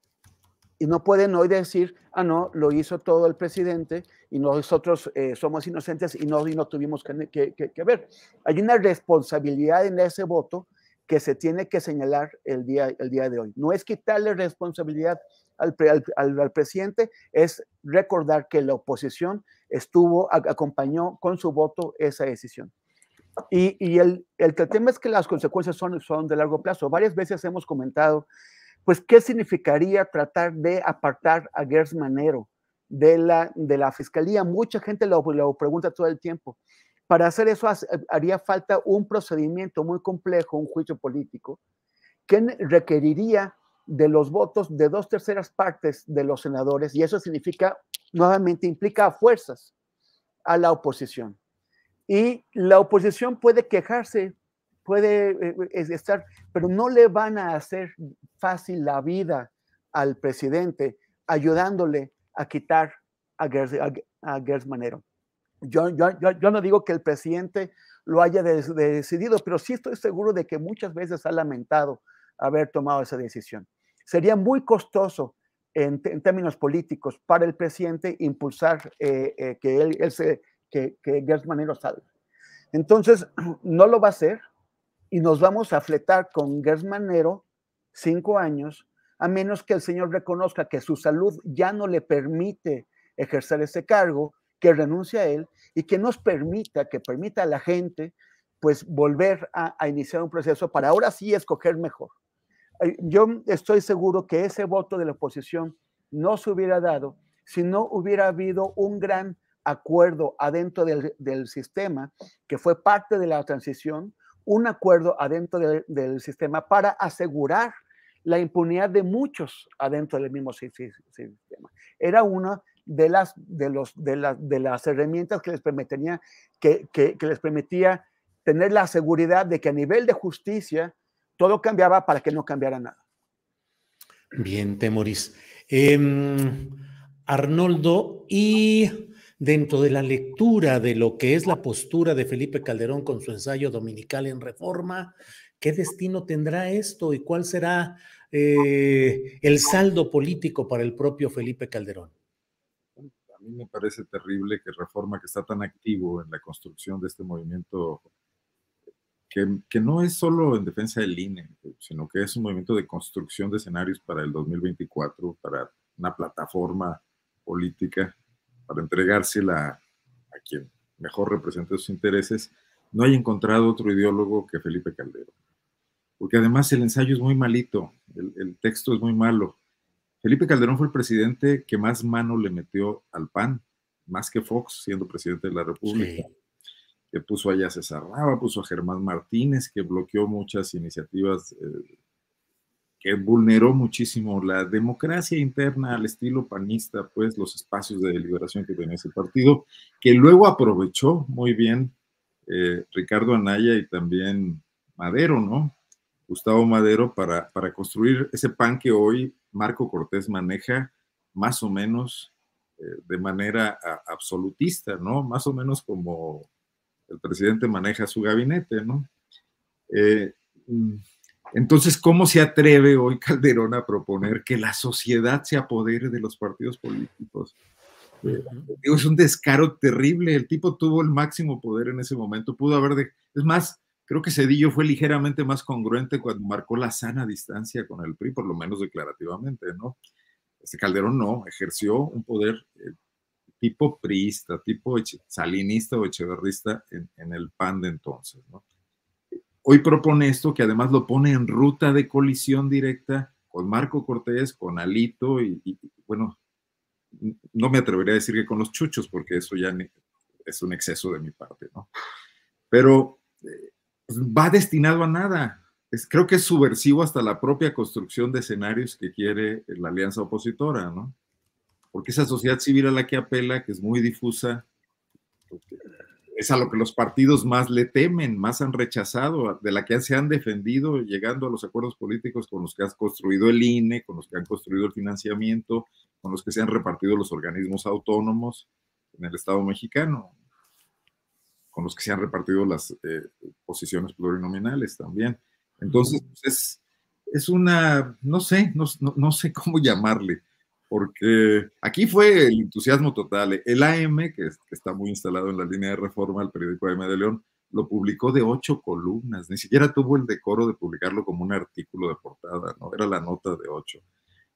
Y no pueden hoy decir, ah, no, lo hizo todo el presidente y nosotros eh, somos inocentes y no, y no tuvimos que, que, ver. Hay una responsabilidad en ese voto que se tiene que señalar el día, el día de hoy. No es quitarle responsabilidad al, al, al, presidente, es recordar que la oposición estuvo, acompañó con su voto esa decisión. Y, y el, el, tema es que las consecuencias son, son de largo plazo. Varias veces hemos comentado pues, ¿qué significaría tratar de apartar a Gers Manero de la, de la fiscalía? Mucha gente lo, pregunta todo el tiempo. Para hacer eso haría falta un procedimiento muy complejo, un juicio político, que requeriría de los votos de dos terceras partes de los senadores, y eso significa, nuevamente, implica a fuerzas a la oposición. Y la oposición puede quejarse puede eh, estar, pero no le van a hacer fácil la vida al presidente ayudándole a quitar a Gers, Manero. Yo, yo, yo, no digo que el presidente lo haya decidido, pero sí estoy seguro de que muchas veces ha lamentado haber tomado esa decisión. sería muy costoso en, términos políticos para el presidente impulsar eh, eh, que él, se, que, que Manero salga. Entonces, no lo va a hacer y nos vamos a fletar con Gers Manero cinco años, a menos que el señor reconozca que su salud ya no le permite ejercer ese cargo, que renuncie a él y que nos permita, que permita a la gente, pues volver a, a iniciar un proceso para ahora sí escoger mejor. Yo estoy seguro que ese voto de la oposición no se hubiera dado si no hubiera habido un gran acuerdo adentro del, del sistema, que fue parte de la transición, un acuerdo adentro del sistema para asegurar la impunidad de muchos adentro del mismo sistema. Era una de las, de los, de de las herramientas que les, permitía, que, que, les permitía tener la seguridad de que a nivel de justicia todo cambiaba para que no cambiara nada. Bien, Temoris. Em, Arnoldo, y dentro de la lectura de lo que es la postura de Felipe Calderón con su ensayo dominical en reforma, ¿qué destino tendrá esto y cuál será eh, el saldo político para el propio Felipe Calderón? A mí me parece terrible que Reforma, que está tan activo en la construcción de este movimiento que, no es solo en defensa del INE, sino que es un movimiento de construcción de escenarios para el 2024, para una plataforma política, para entregársela a quien mejor represente sus intereses, no haya encontrado otro ideólogo que Felipe Calderón. Porque además el ensayo es muy malito, el, texto es muy malo. Felipe Calderón fue el presidente que más mano le metió al PAN, más que Fox siendo presidente de la República que puso allá a César Raba, puso a Germán Martínez, que bloqueó muchas iniciativas, eh, que vulneró muchísimo la democracia interna al estilo panista, pues los espacios de deliberación que tenía ese partido, que luego aprovechó muy bien eh, Ricardo Anaya y también Madero, ¿no? Gustavo Madero para, para construir ese pan que hoy Marco Cortés maneja más o menos eh, de manera absolutista, ¿no? Más o menos como el presidente maneja su gabinete, ¿no? Eh, mm, entonces, ¿cómo se atreve hoy Calderón a proponer que la sociedad se apodere de los partidos políticos? Eh, es un descaro terrible. El tipo tuvo el máximo poder en ese momento. Pudo haber de. Es más, creo que Cedillo fue ligeramente más congruente cuando marcó la sana distancia con el PRI, por lo menos declarativamente, ¿no? Este Calderón no, ejerció un poder eh, tipo priista, tipo salinista o echeverrista en, el PAN de entonces. Hoy propone esto que además lo pone en ruta de colisión directa con Marco Cortés, con Alito y, bueno, no me atrevería a decir que con los chuchos, porque eso ya es un exceso de mi parte, ¿no? Pero eh, va destinado a nada. Creo que es subversivo hasta la propia construcción de escenarios que quiere la alianza opositora, ¿no? porque esa sociedad civil a la que apela, que es muy difusa, es a lo que los partidos más le temen, más han rechazado, de la que se han defendido, llegando a los acuerdos políticos con los que has construido el INE, con los que han construido el financiamiento, con los que se han repartido los organismos autónomos en el Estado mexicano, con los que se han repartido las eh, posiciones plurinominales también. Entonces, pues, es, es una, no sé, no, no sé cómo llamarle porque aquí fue el entusiasmo total. El AM, que, está muy instalado en la línea de reforma, el periódico AM de León, lo publicó de ocho columnas, ni siquiera tuvo el decoro de publicarlo como un artículo de portada, ¿no? Era la nota de ocho.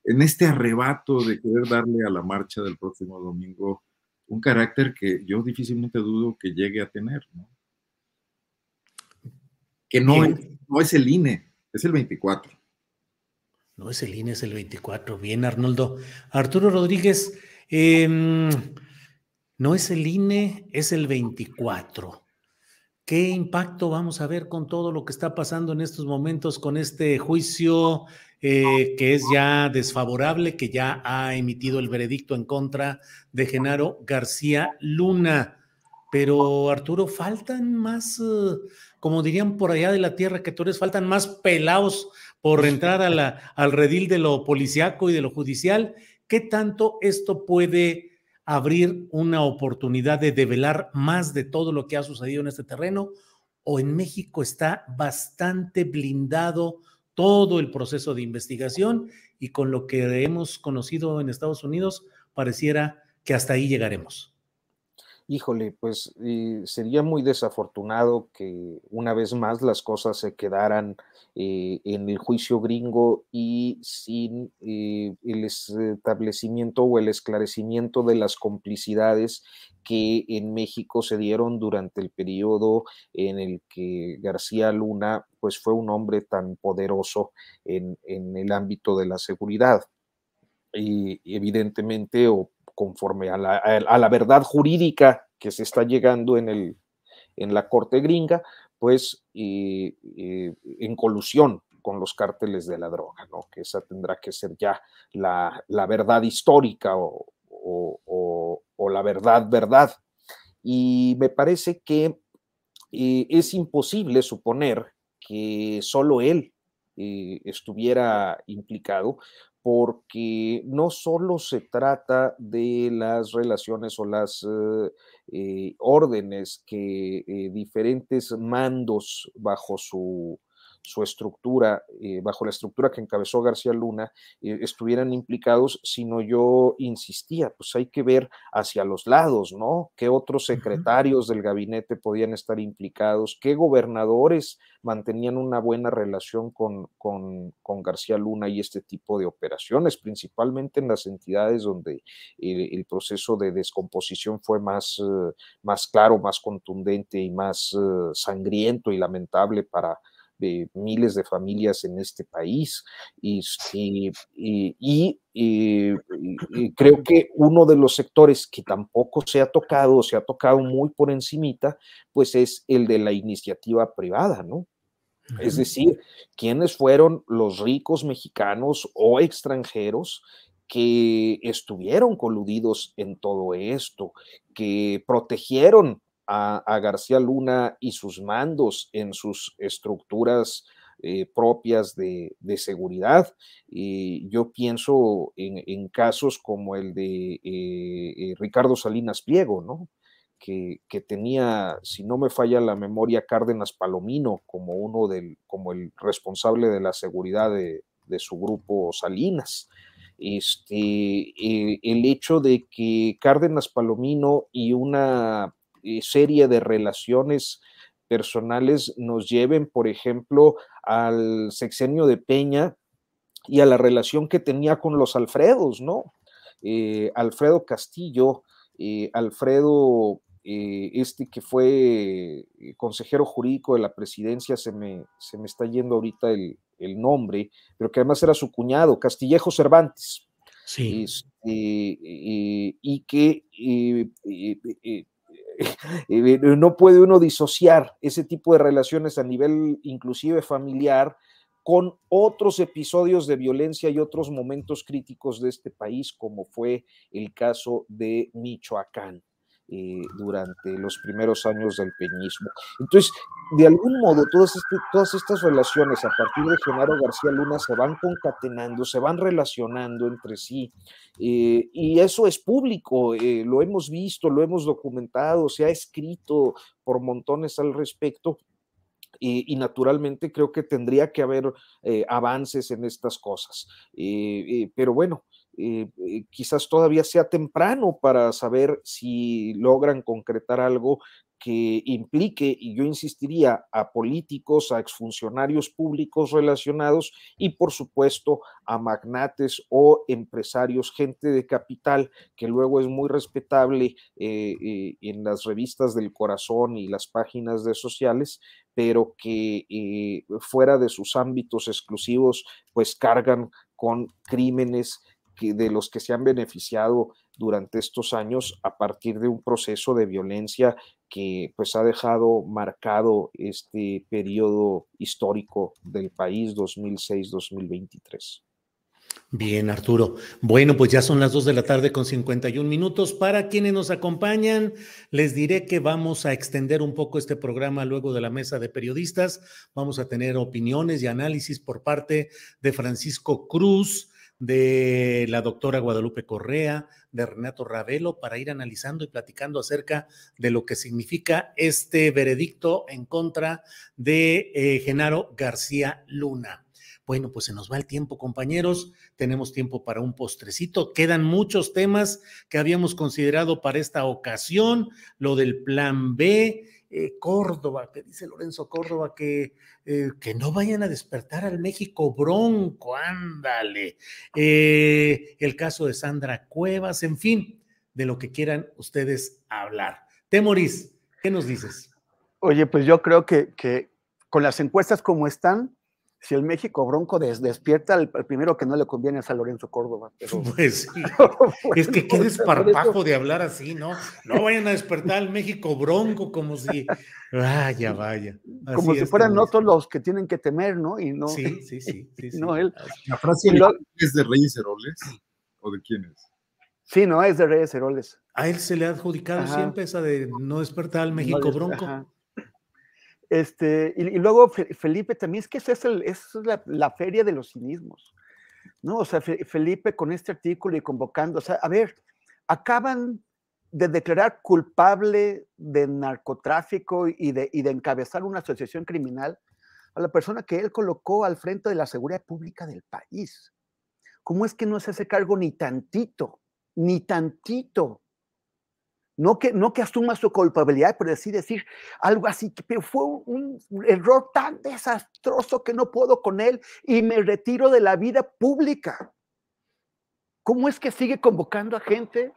En este arrebato de querer darle a la marcha del próximo domingo un carácter que yo difícilmente dudo que llegue a tener, ¿no? Que no es, no es el INE, es el 24. No es el INE, es el 24. Bien, Arnoldo. Arturo Rodríguez, em, no es el INE, es el 24. ¿Qué impacto vamos a ver con todo lo que está pasando en estos momentos con este juicio eh, que es ya desfavorable, que ya ha emitido el veredicto en contra de Genaro García Luna? Pero Arturo, faltan más, eh, como dirían por allá de la tierra que tú eres, faltan más pelados por entrar al redil de lo policiaco y de lo judicial. ¿Qué tanto esto puede abrir una oportunidad de develar más de todo lo que ha sucedido en este terreno? ¿O en México está bastante blindado todo el proceso de investigación y con lo que hemos conocido en Estados Unidos, pareciera que hasta ahí llegaremos. Híjole, pues eh, sería muy desafortunado que una vez más las cosas se quedaran eh, en el juicio gringo y sin eh, el establecimiento o el esclarecimiento de las complicidades que en México se dieron durante el periodo en el que García Luna pues fue un hombre tan poderoso en, el ámbito de la seguridad. Y evidentemente, o conforme a la, verdad jurídica que se está llegando en, el, en la corte gringa, pues en colusión con los cárteles de la droga, ¿no? Que esa tendrá que ser ya la, verdad histórica o, la verdad, verdad. Y me parece que eh, es imposible suponer que solo él eh, estuviera implicado, porque no solo se trata de las relaciones o las eh, eh, órdenes que eh, diferentes mandos bajo su, su estructura, eh, bajo la estructura que encabezó García Luna, eh, estuvieran implicados, sino yo insistía, pues hay que ver hacia los lados, ¿no? ¿Qué otros secretarios del gabinete podían estar implicados? ¿Qué gobernadores mantenían una buena relación con, con, García Luna y este tipo de operaciones, principalmente en las entidades donde el, proceso de descomposición fue más, eh, más claro, más contundente y más sangriento y lamentable para de miles de familias en este país. Este, y, creo que uno de los sectores que tampoco se ha tocado, se ha tocado muy por encimita, pues es el de la iniciativa privada, ¿no? Es decir, quiénes fueron los ricos mexicanos o extranjeros que estuvieron coludidos en todo esto, que protegieron a, García Luna y sus mandos en sus estructuras eh, propias de, seguridad. yo pienso en, casos como el de eh, eh, Ricardo Salinas Pliego, ¿no? Que, tenía, si no me falla la memoria, Cárdenas Palomino como uno del, como el responsable de la seguridad de, de su grupo Salinas. Este, el hecho de que Cárdenas Palomino y una serie de relaciones personales nos lleven, por ejemplo, al sexenio de Peña y a la relación que tenía con los Alfredos, ¿no? Eh, Alfredo Castillo, eh, Alfredo, este que fue consejero jurídico de la presidencia, se me, se me está yendo ahorita el, nombre, pero que además era su cuñado, Castillejo Cervantes. Sí. Este, y que no puede uno disociar ese tipo de relaciones a nivel inclusive familiar con otros episodios de violencia y otros momentos críticos de este país, como fue el caso de Michoacán. Eh, durante los primeros años del peñismo. Entonces, de algún modo, todas, este, todas estas relaciones a partir de Genaro García Luna se van concatenando, se van relacionando entre sí, eh, y eso es público, eh, lo hemos visto, lo hemos documentado, se ha escrito por montones al respecto, y, naturalmente creo que tendría que haber avances en estas cosas. pero bueno, eh, eh, quizás todavía sea temprano para saber si logran concretar algo que implique, y yo insistiría, a políticos, a exfuncionarios públicos relacionados y por supuesto a magnates o empresarios, gente de capital, que luego es muy respetable eh, en las revistas del corazón y las páginas de sociales, pero que fuera de sus ámbitos exclusivos, pues cargan con crímenes de los que se han beneficiado durante estos años a partir de un proceso de violencia que pues ha dejado marcado este periodo histórico del país 2006-2023. Bien, Arturo. Bueno, pues ya son las 2 de la tarde con 51 minutos. Para quienes nos acompañan, les diré que vamos a extender un poco este programa luego de la mesa de periodistas. Vamos a tener opiniones y análisis por parte de Francisco Cruz, de la doctora Guadalupe Correa, de Renato Ravelo, para ir analizando y platicando acerca de lo que significa este veredicto en contra de eh, Genaro García Luna. Bueno, pues se nos va el tiempo, compañeros. Tenemos tiempo para un postrecito. Quedan muchos temas que habíamos considerado para esta ocasión. Lo del plan B, eh, Córdoba, que dice Lorenzo Córdoba, que, eh, que no vayan a despertar al México bronco, ándale. Eh, el caso de Sandra Cuevas, en fin, de lo que quieran ustedes hablar. Temoris, ¿qué nos dices? Oye, pues yo creo que, que con las encuestas como están, si el México Bronco despierta, el, primero que no le conviene es a Lorenzo Córdoba. Pues sí. es que qué desparpajo de hablar así, ¿no? No vayan a despertar al México Bronco como si. Vaya, vaya. como si fueran otros los que tienen que temer, ¿no? Y no. Sí, sí, sí. no él. La frase es de Reyes Heroles o de quién es? Sí, no, es de Reyes Heroles. A él se le ha adjudicado siempre esa de no despertar al México Bronco. Este, y, luego Felipe también, es que esa es, es la, feria de los cinismos, ¿no? O sea, Felipe con este artículo y convocando, o sea, a ver, acaban de declarar culpable de narcotráfico y de, y de encabezar una asociación criminal a la persona que él colocó al frente de la seguridad pública del país. ¿Cómo es que no se hace cargo ni tantito, ni tantito no que, no que asuma su culpabilidad, pero decir, decir algo así, pero fue un error tan desastroso que no puedo con él y me retiro de la vida pública. ¿Cómo es que sigue convocando a gente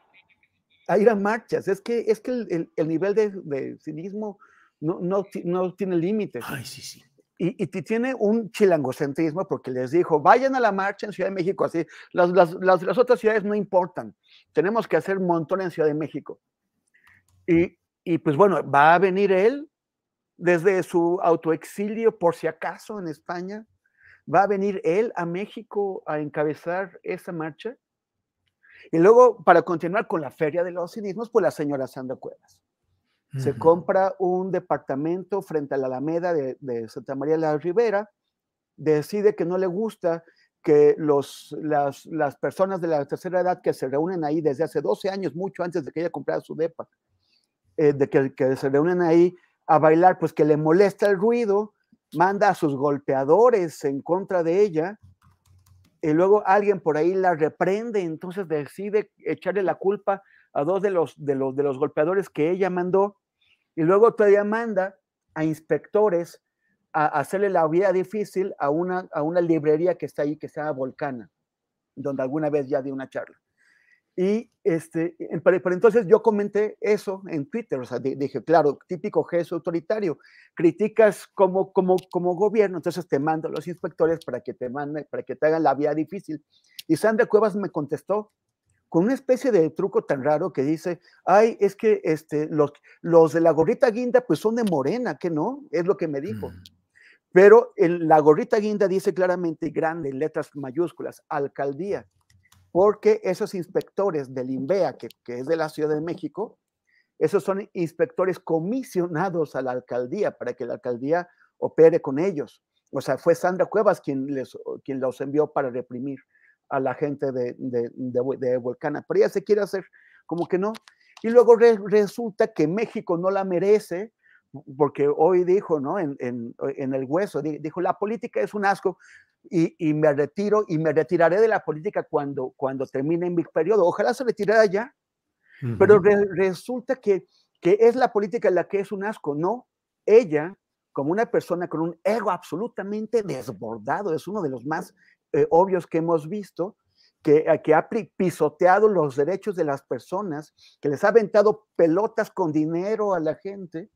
a ir a marchas? Es que, es que el, nivel de, cinismo no, no, no tiene límites. Ay, sí, sí. Y, y, tiene un chilangocentrismo porque les dijo, vayan a la marcha en Ciudad de México, así, las, las, las, las otras ciudades no importan, tenemos que hacer un montón en Ciudad de México. Y, pues bueno, va a venir él desde su autoexilio, por si acaso, en España. Va a venir él a México a encabezar esa marcha. Y luego, para continuar con la Feria de los Cinismos, pues la señora Sandra Cuevas. Se compra un departamento frente a la Alameda de, Santa María de la Ribera, decide que no le gusta que los, las, las, personas de la tercera edad que se reúnen ahí desde hace 12 años, mucho antes de que ella comprara su depa, eh, de que, se reúnen ahí a bailar, pues que le molesta el ruido, manda a sus golpeadores en contra de ella, y luego alguien por ahí la reprende, entonces decide echarle la culpa a dos de los, de los, de los golpeadores que ella mandó, y luego todavía manda a inspectores a hacerle la vida difícil a una, a una librería que está ahí, que se llama Volcana, donde alguna vez ya di una charla. Y este, pero, entonces yo comenté eso en Twitter, o sea, dije, claro, típico gesto autoritario, criticas como, como, como gobierno, entonces te mando a los inspectores para que te manden, para que te hagan la vida difícil. Y Sandra Cuevas me contestó con una especie de truco tan raro que dice, ay, es que este, los, los de la gorrita guinda pues son de morena, que no, es lo que me dijo. Mm. Pero en la gorrita guinda dice claramente, grande, letras mayúsculas, alcaldía porque esos inspectores del INVEA, que, es de la Ciudad de México, esos son inspectores comisionados a la alcaldía para que la alcaldía opere con ellos. O sea, fue Sandra Cuevas quien, les, quien los envió para reprimir a la gente de, de, de, Volcana. Pero ella se quiere hacer como que no. Y luego resulta que México no la merece, porque hoy dijo, ¿no? En, en, en, el hueso, dijo, la política es un asco y, me retiro y me retiraré de la política cuando, cuando termine mi periodo. Ojalá se retirara ya, pero resulta que, que es la política la que es un asco, no ella como una persona con un ego absolutamente desbordado, es uno de los más eh, obvios que hemos visto, que, eh, que, ha pisoteado los derechos de las personas, que les ha aventado pelotas con dinero a la gente,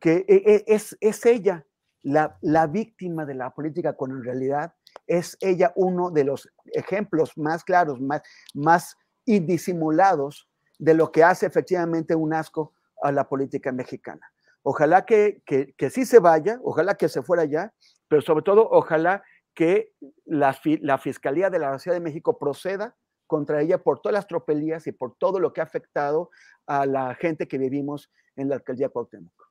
que eh, es, es ella la, víctima de la política, cuando en realidad es ella uno de los ejemplos más claros, más, más indisimulados de lo que hace efectivamente un asco a la política mexicana. Ojalá que, que, sí se vaya, ojalá que se fuera ya, pero sobre todo ojalá que la, la, Fiscalía de la Ciudad de México proceda contra ella por todas las tropelías y por todo lo que ha afectado a la gente que vivimos en la alcaldía Cuauhtémoc.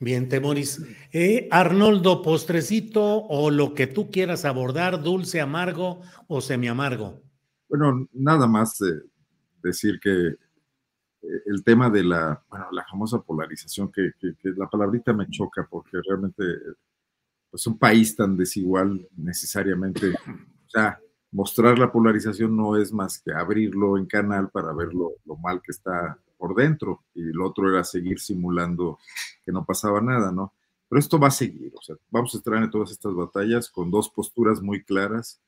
Bien, Temoris. Eh, Arnoldo, postrecito o lo que tú quieras abordar, dulce, amargo o semi-amargo. Bueno, nada más decir que eh, el tema de la, bueno, la famosa polarización, que, la palabrita me choca porque realmente pues, un país tan desigual necesariamente, o sea, mostrar la polarización no es más que abrirlo en canal para ver lo, mal que está por dentro y el otro era seguir simulando que no pasaba nada, ¿no? Pero esto va a seguir, o sea, vamos a estar en todas estas batallas con dos posturas muy claras,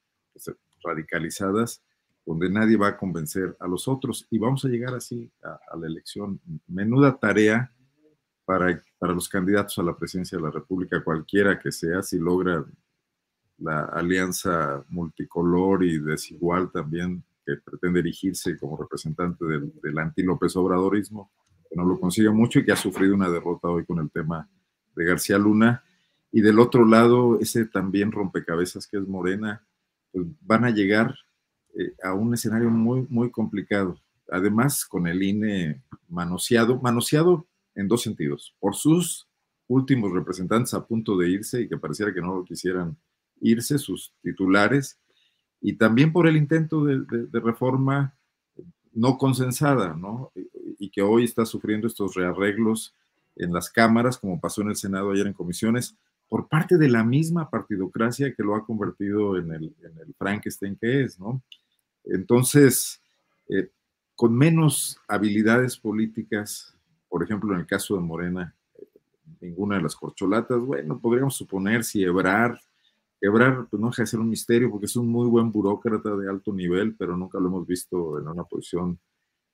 radicalizadas, donde nadie va a convencer a los otros y vamos a llegar así a, la elección. Menuda tarea para, para los candidatos a la presidencia de la República, cualquiera que sea, si logra la alianza multicolor y desigual también pretende erigirse como representante del, del anti-López Obradorismo, que no lo consigue mucho y que ha sufrido una derrota hoy con el tema de García Luna. Y del otro lado, ese también rompecabezas que es Morena, pues van a llegar eh, a un escenario muy, muy complicado. Además, con el INE manoseado, manoseado en dos sentidos, por sus últimos representantes a punto de irse y que pareciera que no quisieran irse, sus titulares, y también por el intento de, reforma no consensada, ¿no? Y, que hoy está sufriendo estos rearreglos en las cámaras, como pasó en el Senado ayer en comisiones, por parte de la misma partidocracia que lo ha convertido en el, en el Frankenstein que es, ¿no? Entonces, eh, con menos habilidades políticas, por ejemplo, en el caso de Morena, ninguna de las corcholatas, bueno, podríamos suponer si Ebrar Ebrar pues no deja de ser un misterio porque es un muy buen burócrata de alto nivel, pero nunca lo hemos visto en una posición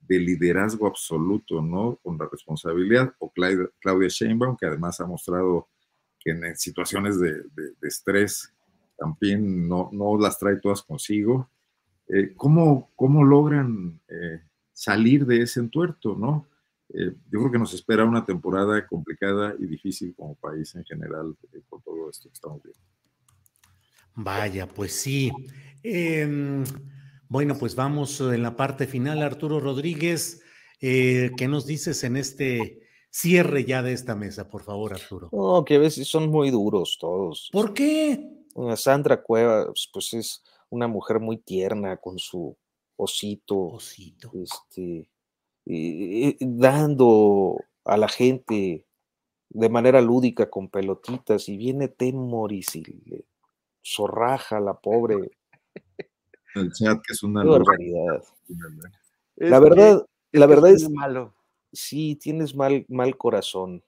de liderazgo absoluto, ¿no? Con la responsabilidad, o Claudia Sheinbaum, que además ha mostrado que en situaciones de, estrés también no, no, las trae todas consigo. Eh, ¿cómo, ¿cómo, logran eh, salir de ese entuerto, no? Eh, yo creo que nos espera una temporada complicada y difícil como país en general por todo esto que estamos viendo. Vaya, pues sí. Em, bueno, pues vamos en la parte final. Arturo Rodríguez, eh, ¿qué nos dices en este cierre ya de esta mesa, por favor, Arturo? No, que a veces son muy duros todos. ¿Por qué? Sandra Cuevas, pues es una mujer muy tierna con su osito. Osito. Este, dando a la gente de manera lúdica con pelotitas y viene Temoris y le zorraja, la pobre. El chat que es una barbaridad. La verdad, la verdad es malo. Sí, tienes mal, mal corazón.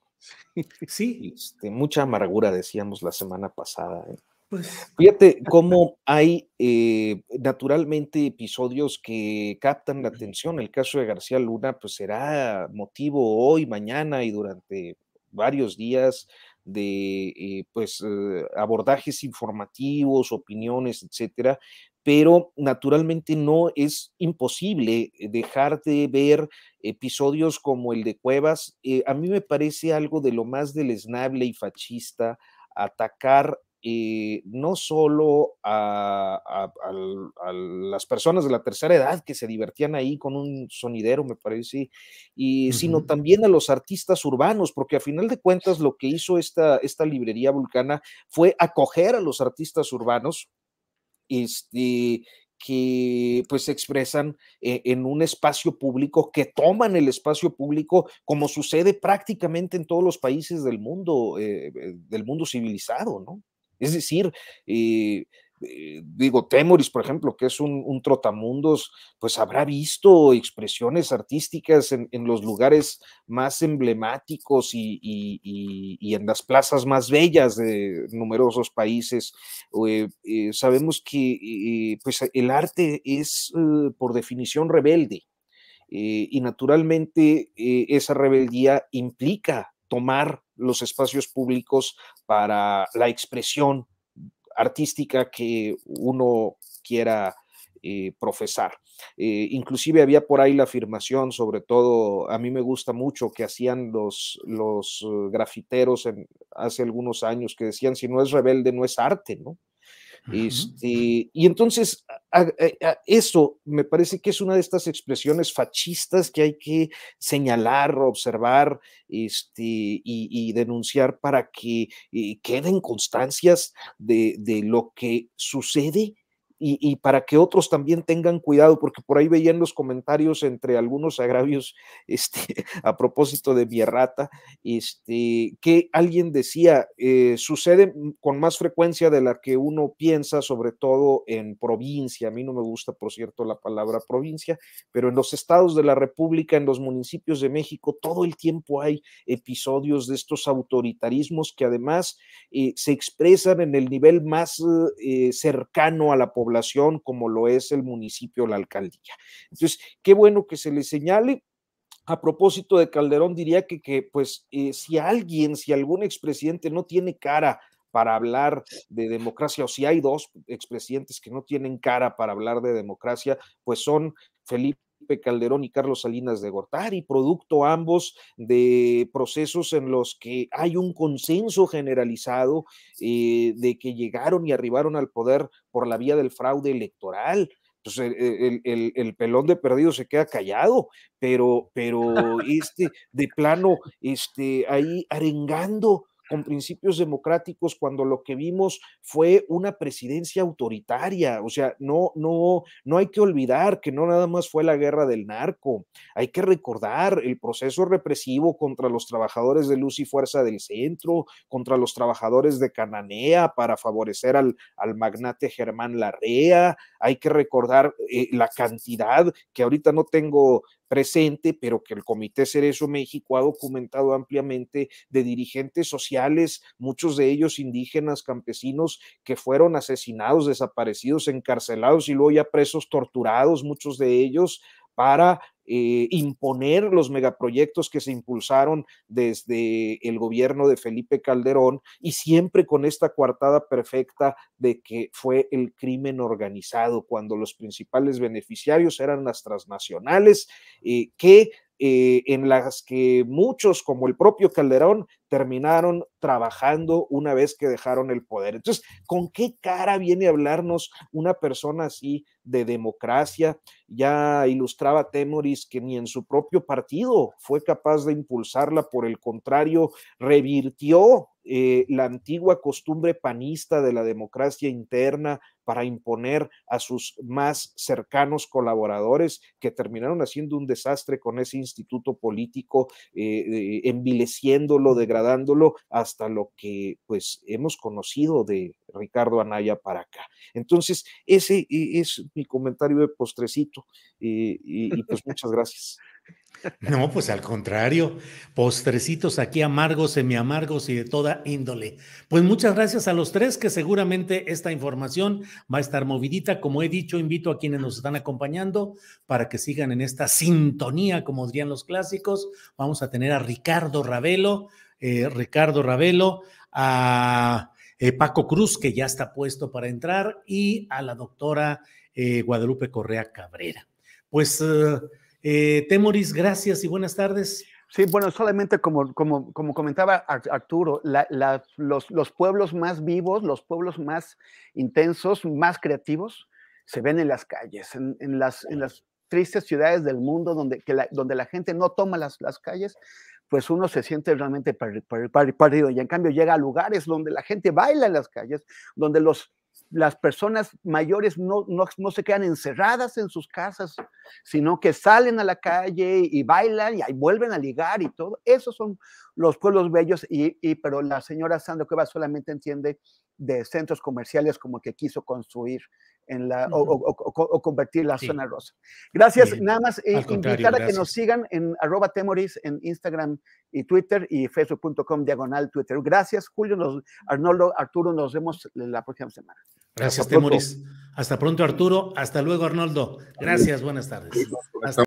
Sí. Este, mucha amargura, decíamos la semana pasada. ¿eh? Pues, Fíjate cómo hay eh, naturalmente episodios que captan la atención. El caso de García Luna, pues será motivo hoy, mañana y durante varios días de eh, pues, eh, abordajes informativos, opiniones, etcétera, pero naturalmente no es imposible eh, dejar de ver episodios como el de Cuevas. a mí me parece algo de lo más deleznable y fascista atacar eh, no solo a, las personas de la tercera edad que se divertían ahí con un sonidero, me parece, y, sino también a los artistas urbanos, porque a final de cuentas lo que hizo esta, esta librería vulcana fue acoger a los artistas urbanos este, que pues se expresan eh, en un espacio público, que toman el espacio público como sucede prácticamente en todos los países del mundo, eh, del mundo civilizado, ¿no? Es decir, eh, eh, digo, Temoris, por ejemplo, que es un, trotamundos, pues habrá visto expresiones artísticas en, los lugares más emblemáticos y, en las plazas más bellas de numerosos países. Eh, sabemos que pues el arte es por definición rebelde. y naturalmente esa rebeldía implica tomar los espacios públicos para la expresión artística que uno quiera eh, profesar. Eh, inclusive había por ahí la afirmación, sobre todo, a mí me gusta mucho que hacían los, los uh, grafiteros hace algunos años, que decían, si no es rebelde, no es arte, ¿no? Este, y entonces, eso me parece que es una de estas expresiones fascistas que hay que señalar, observar este, y, denunciar para que eh, queden constancias de, lo que sucede y, para que otros también tengan cuidado, porque por ahí veían los comentarios entre algunos agravios este, a propósito de mi este, que alguien decía, eh, sucede con más frecuencia de la que uno piensa, sobre todo en provincia. A mí no me gusta, por cierto, la palabra provincia, pero en los estados de la República, en los municipios de México, todo el tiempo hay episodios de estos autoritarismos que además eh, se expresan en el nivel más eh, cercano a la población como lo es el municipio la alcaldía. Entonces, qué bueno que se le señale. A propósito de Calderón, diría que, que pues, eh, si alguien, si algún expresidente no tiene cara para hablar de democracia, o si hay dos expresidentes que no tienen cara para hablar de democracia, pues son Felipe Calderón y Carlos Salinas de Gortari, producto ambos de procesos en los que hay un consenso generalizado eh, de que llegaron y arribaron al poder por la vía del fraude electoral. Entonces, el, el, pelón de perdido se queda callado, pero, pero este, de plano, este, ahí arengando con principios democráticos cuando lo que vimos fue una presidencia autoritaria. O sea, no, no, no hay que olvidar que no nada más fue la guerra del narco. Hay que recordar el proceso represivo contra los trabajadores de luz y fuerza del centro, contra los trabajadores de Cananea para favorecer al, al magnate Germán Larrea. Hay que recordar eh, la cantidad que ahorita no tengo presente, pero que el Comité Cerezo México ha documentado ampliamente de dirigentes sociales, muchos de ellos indígenas, campesinos, que fueron asesinados, desaparecidos, encarcelados y luego ya presos, torturados, muchos de ellos, para eh, imponer los megaproyectos que se impulsaron desde el gobierno de Felipe Calderón y siempre con esta coartada perfecta de que fue el crimen organizado, cuando los principales beneficiarios eran las transnacionales eh, que eh, en las que muchos, como el propio Calderón, terminaron trabajando una vez que dejaron el poder. Entonces, ¿con qué cara viene a hablarnos una persona así de democracia? Ya ilustraba Temoris que ni en su propio partido fue capaz de impulsarla, por el contrario, revirtió eh, la antigua costumbre panista de la democracia interna para imponer a sus más cercanos colaboradores que terminaron haciendo un desastre con ese instituto político, eh, envileciéndolo, degradándolo hasta lo que pues hemos conocido de Ricardo Anaya para acá. Entonces, ese e, es mi comentario de postrecito eh, y pues muchas gracias. No, pues al contrario, postrecitos aquí amargos, semiamargos y de toda índole. Pues muchas gracias a los tres, que seguramente esta información va a estar movidita. Como he dicho, invito a quienes nos están acompañando para que sigan en esta sintonía, como dirían los clásicos. Vamos a tener a Ricardo Ravelo, eh, Ricardo Ravelo, a eh, Paco Cruz, que ya está puesto para entrar, y a la doctora eh, Guadalupe Correa Cabrera. Pues eh, Temoris, gracias y buenas tardes. Sí, bueno, solamente como, como, como comentaba Arturo, los, los, pueblos más vivos, los pueblos más intensos, más creativos, se ven en las calles, en, las, en las tristes ciudades del mundo donde, la, donde la gente no toma las, las calles, pues uno se siente realmente perdido. Y en cambio llega a lugares donde la gente baila en las calles, donde los las personas mayores no, no, se quedan encerradas en sus casas, sino que salen a la calle y bailan y ahí vuelven a ligar y todo. Esos son los pueblos bellos, y, y pero la señora Sandra Cueva solamente entiende de centros comerciales como que quiso construir en la, o, convertir la zona rosa. Gracias, nada más eh, invitar a que nos sigan en arroba temoris en Instagram y Twitter y facebook.com diagonal Twitter. Gracias, Julio, nos, Arnoldo, Arturo, nos vemos la próxima semana. Gracias, Temoris. Hasta pronto, Arturo. Hasta luego, Arnoldo. Gracias, buenas tardes.